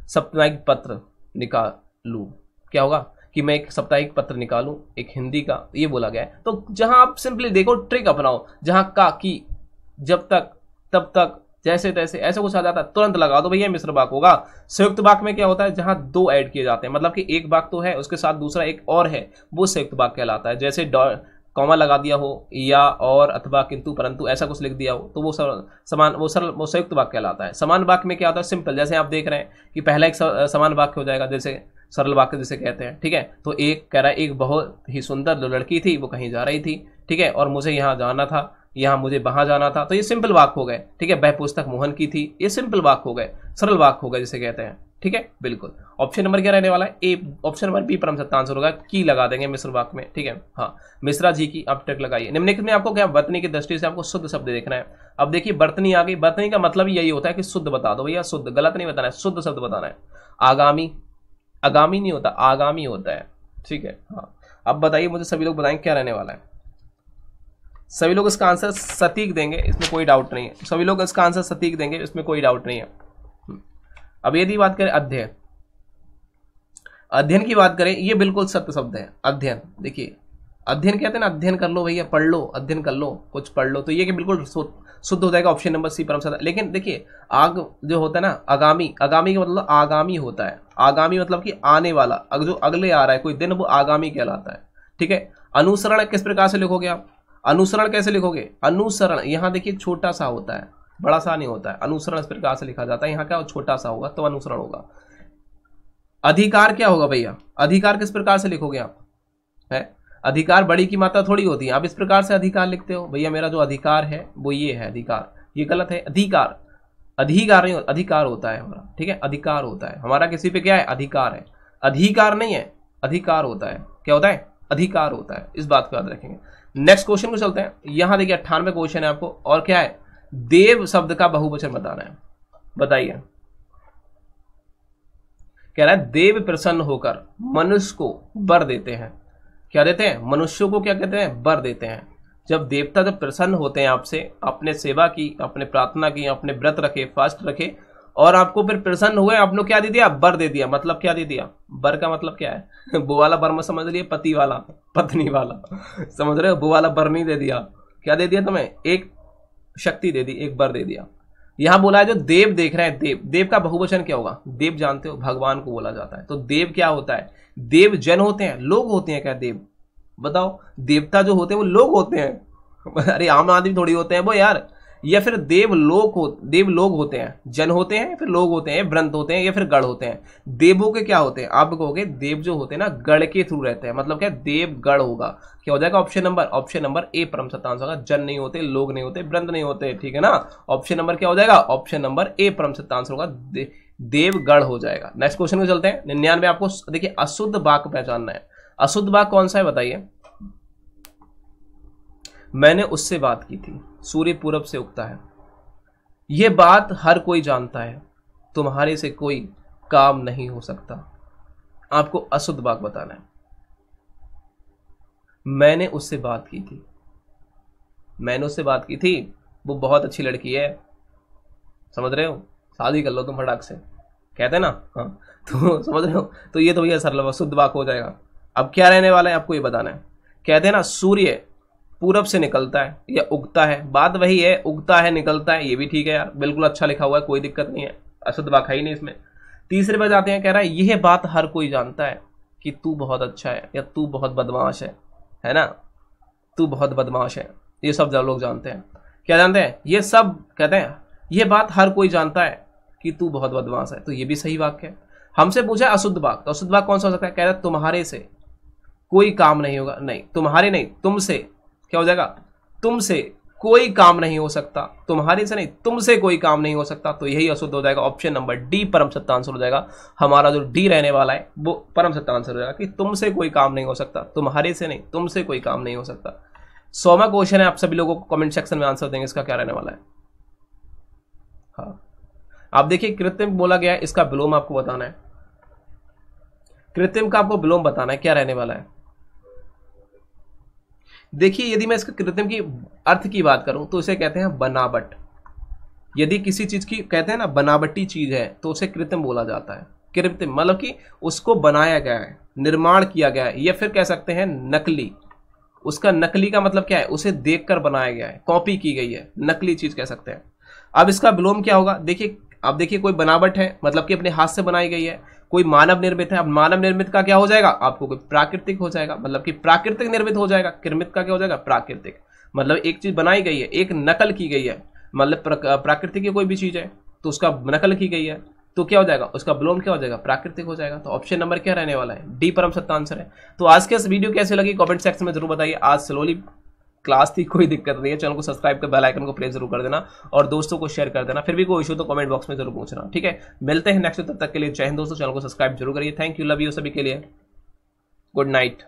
साप्ताहिक पत्र निकालू। क्या होगा कि मैं एक साप्ताहिक पत्र निकालूं, एक हिंदी का, ये बोला गया है। तो जहाँ आप सिंपली देखो ट्रिक अपनाओ, जहाँ का, की, जब तक, तब तक, जैसे, तैसे, ऐसे कुछ आ जाता है, तुरंत लगा दो भैया, मिश्र बाक होगा। संयुक्त बाक में क्या होता है, जहाँ दो ऐड किए जाते हैं मतलब कि एक बाक तो है, उसके साथ दूसरा एक और है, वो संयुक्त बाक कहलाता है। जैसे कॉमा लगा दिया हो या और अथवा किंतु परंतु ऐसा कुछ लिख दिया हो तो वो सर, समान वो सरल वो संयुक्त वाक्य कहलाता है। समान वाक्य में क्या होता है? सिंपल जैसे आप देख रहे हैं कि पहला एक समान वाक्य हो जाएगा जैसे सरल वाक्य जिसे कहते हैं ठीक है? तो एक कह रहा है एक बहुत ही सुंदर जो लड़की थी वो कहीं जा रही थी ठीक है? और मुझे यहाँ जाना था यहाँ मुझे वहाँ जाना था तो ये सिंपल वाक्य हो गए ठीक है? वह पुस्तक मोहन की थी ये सिंपल वाक्य हो गए सरल वाक्य हो गए जिसे कहते हैं। ठीक है? बिल्कुल। ऑप्शन नंबर क्या रहने वाला है? ए ऑप्शन नंबर बी परम सत्ता आंसर होगा। की लगा देंगे मिश्र वाक्य में, ठीक है? हाँ। मिश्रा जी की अब तक लगाइए। निम्नलिखित में आपको क्या बर्तनी की दृष्टि से आपको शुद्ध शब्द देखना है? अब देखिए, बर्तनी आ गई। बर्तनी का मतलब यही होता है कि शुद्ध बता दो भैया, शुद्ध। गलत नहीं बताना है, शुद्ध शब्द बताना है। आगामी आगामी नहीं होता, आगामी होता है। ठीक है? हाँ। अब बताइए, मुझे सभी लोग बताएँगे क्या रहने वाला है? सभी लोग इसका आंसर सटीक देंगे, इसमें कोई डाउट नहीं है। सभी लोग इसका आंसर सटीक देंगे, इसमें कोई डाउट नहीं है। अब यदि बात करें अध्ययन अध्ययन की बात करें, ये बिल्कुल सत्य शब्द है, अध्ययन। देखिए, अध्ययन कहते हैं ना, अध्ययन कर लो भैया, पढ़ लो, अध्ययन कर लो, कुछ पढ़ लो तो ये कि बिल्कुल शुद्ध हो जाएगा ऑप्शन नंबर सी परम सदा। लेकिन देखिए, आग जो होता है ना, आगामी आगामी का मतलब आगामी होता है। आगामी मतलब कि आने वाला, अग, जो अगले आ रहा है, कोई दिन, वो आगामी कहलाता है। ठीक है? अनुसरण किस प्रकार से लिखोगे आप? अनुसरण कैसे लिखोगे? अनुसरण, यहाँ देखिए छोटा सा होता है। बड़ा सा नहीं होता है। अनुसरण इस प्रकार से लिखा जाता है। यहाँ क्या छोटा सा होगा तो अनुसरण होगा। अधिकार क्या होगा भैया? अधिकार किस प्रकार से लिखोगे आप? है? अधिकार बड़ी की मात्रा थोड़ी होती है। आप इस प्रकार से अधिकार लिखते हो। भैया, मेरा जो अधिकार है, वो ये है, अधिकार। ये गलत है। अधिकार। अधिकार नहीं अधिकार होता है हमारा। ठीक है? अधिकार होता है। हमारा किसी पे क्या है? अधिकार है। अधिकार नहीं है। अधिकार होता है। क्या होता है? अधिकार होता है। इस बात को याद रखेंगे। नेक्स्ट क्वेश्चन को चलते हैं। यहाँ देखिए, अट्ठानवे क्वेश्चन है आपको। और क्या है? देव शब्द का बहुवचन बताना है। बताइए। कह रहा है, देव प्रसन्न होकर मनुष्य को बर देते हैं। क्या देते हैं? मनुष्यों को क्या कहते हैं? बर देते हैं। जब देवता जब प्रसन्न होते हैं आपसे, अपने सेवा की, अपने प्रार्थना की, अपने व्रत रखे, फास्ट रखे, और आपको फिर प्रसन्न हुए, आपने क्या दे दिया? बर दे दिया। मतलब क्या दे दिया? बर का मतलब क्या है? वो वाला बर में समझ लिए, पति वाला, पत्नी वाला। समझ रहे हो? वो वाला बर नहीं दे दिया। क्या दे दिया तुम्हें? एक शक्ति दे दी, एक बर दे दिया। यहाँ बोला है जो देव देख रहे हैं, देव देव का बहुवचन क्या होगा? देव जानते हो, भगवान को बोला जाता है। तो देव क्या होता है? देव जन होते हैं, लोग होते हैं क्या देव? बताओ, देवता जो होते हैं, वो लोग होते हैं। अरे आम आदमी थोड़ी होते हैं वो यार। या फिर देव लोग हो देव लोग होते हैं जन होते हैं फिर लोग होते हैं व्रंत होते हैं या फिर गढ़ होते हैं। देवों के क्या होते हैं? आप कहोगे देव जो होते हैं ना गढ़ के थ्रू रहते हैं। मतलब क्या? देव गढ़ होगा। क्या हो जाएगा? Option number option number A परम सत्तांश होगा। जन नहीं होते लोग नहीं होते व्रंत नहीं होते ठीक है ना? ऑप्शन नंबर क्या हो जाएगा? ऑप्शन नंबर ए परम सत्तांश होगा। दे, देवगढ़ हो जाएगा। नेक्स्ट क्वेश्चन में चलते हैं। निन्यानवे आपको देखिए अशुद्ध बाक पहचानना है। अशुद्ध बाक कौन सा है बताइए। मैंने उससे बात की थी। सूर्य पूरब से उगता है। यह बात हर कोई जानता है। तुम्हारे से कोई काम नहीं हो सकता। आपको अशुद्ध वाक बताना है। मैंने उससे बात की थी। मैंने उससे बात की थी। वो बहुत अच्छी लड़की है। समझ रहे हो? शादी कर लो तुम फटाक से। कहते ना? हाँ। तो समझ रहे हो? तो ये तो भैया सरल शुद्ध वाक हो जाएगा। अब क्या रहने वाला है? आपको ये बताना है। कहते ना, सूर्य पूरब से निकलता है, या उगता है। बात वही है, उगता है, निकलता है, ये भी ठीक है यार। बिल्कुल अच्छा लिखा हुआ है, कोई दिक्कत नहीं है। अशुद्ध वाक है नहीं इसमें। तीसरे पर जाते हैं, कह रहा है, यह बात हर कोई जानता है कि तू बहुत अच्छा है, या तू बहुत बदमाश है। है ना? तू बहुत बदमाश है। ये सब लोग जानते हैं। क्या जानते हैं? ये सब कहते हैं ये बात हर कोई जानता है कि तू बहुत बदमाश है। तो ये भी सही वाक्य है। हमसे पूछा अशुद्ध वाक। तो अशुद्ध वाक कौन सा हो सकता है? कह रहा है, तुम्हारे से कोई काम नहीं होगा। नहीं, तुम्हारे नहीं, तुमसे क्या हो जाएगा? तुमसे कोई काम नहीं हो सकता। तुम्हारे से नहीं, तुमसे कोई काम नहीं हो सकता। तो यही अशुद्ध हो जाएगा। ऑप्शन नंबर डी परम सत्ता आंसर हो जाएगा। हमारा जो डी रहने वाला है, वो परम सत्ता आंसर हो जाएगा कि तुमसे कोई काम नहीं हो सकता। तुम्हारे से नहीं, तुमसे कोई काम नहीं हो सकता। सौवा क्वेश्चन है, आप सभी लोगों को कमेंट सेक्शन में आंसर देंगे, इसका क्या रहने वाला है? हाँ। आप देखिए, कृत्रिम बोला गया है, इसका विलोम आपको बताना है। कृत्रिम का आपको विलोम बताना है, क्या रहने वाला है? देखिए, यदि मैं इसके कृत्रिम की अर्थ की बात करूँ तो इसे कहते हैं बनावट। यदि किसी चीज़ की, कहते हैं ना, बनावटी चीज़ है तो उसे कृत्रिम बोला जाता है। कृत्रिम मतलब कि उसको बनाया गया है, निर्माण किया गया है, या फिर कह सकते हैं नकली। उसका नकली का मतलब क्या है? उसे देखकर बनाया गया है, कॉपी की गई है, नकली चीज़ कह सकते हैं। अब इसका विलोम क्या होगा? देखिए, अब देखिए, कोई बनावट है मतलब कि अपने हाथ से बनाई गई है कोई मानव निर्मित है, अब मानव निर्मित का क्या हो जाएगा? आपको कोई प्राकृतिक हो जाएगा मतलब कि प्राकृतिक निर्मित हो जाएगा। कृमित का क्या हो जाएगा? प्राकृतिक। मतलब एक चीज़ बनाई गई है, एक नकल की गई है। मतलब प्राकृतिक की कोई भी चीज़ है तो उसका नकल की गई है तो क्या हो जाएगा? उसका ब्लोम क्या हो जाएगा? प्राकृतिक हो जाएगा। तो ऑप्शन नंबर क्या रहने वाला है? डी परम सत्ता आंसर है। तो आज के इस वीडियो कैसे लगी? कमेंट सेक्शन में ज़रूर बताइए। आज स्लोली क्लास थी कोई दिक्कत नहीं है। चैनल को सब्सक्राइब कर बेल आइकन को प्रेस ज़रूर कर देना और दोस्तों को शेयर कर देना। फिर भी कोई इशू तो कमेंट बॉक्स में ज़रूर पूछना, ठीक है? मिलते हैं नेक्स्ट तब तक के लिए हिंद दोस्तों। चैनल को सब्सक्राइब ज़रूर करिए। थैंक यू लव यू सभी के लिए। Good night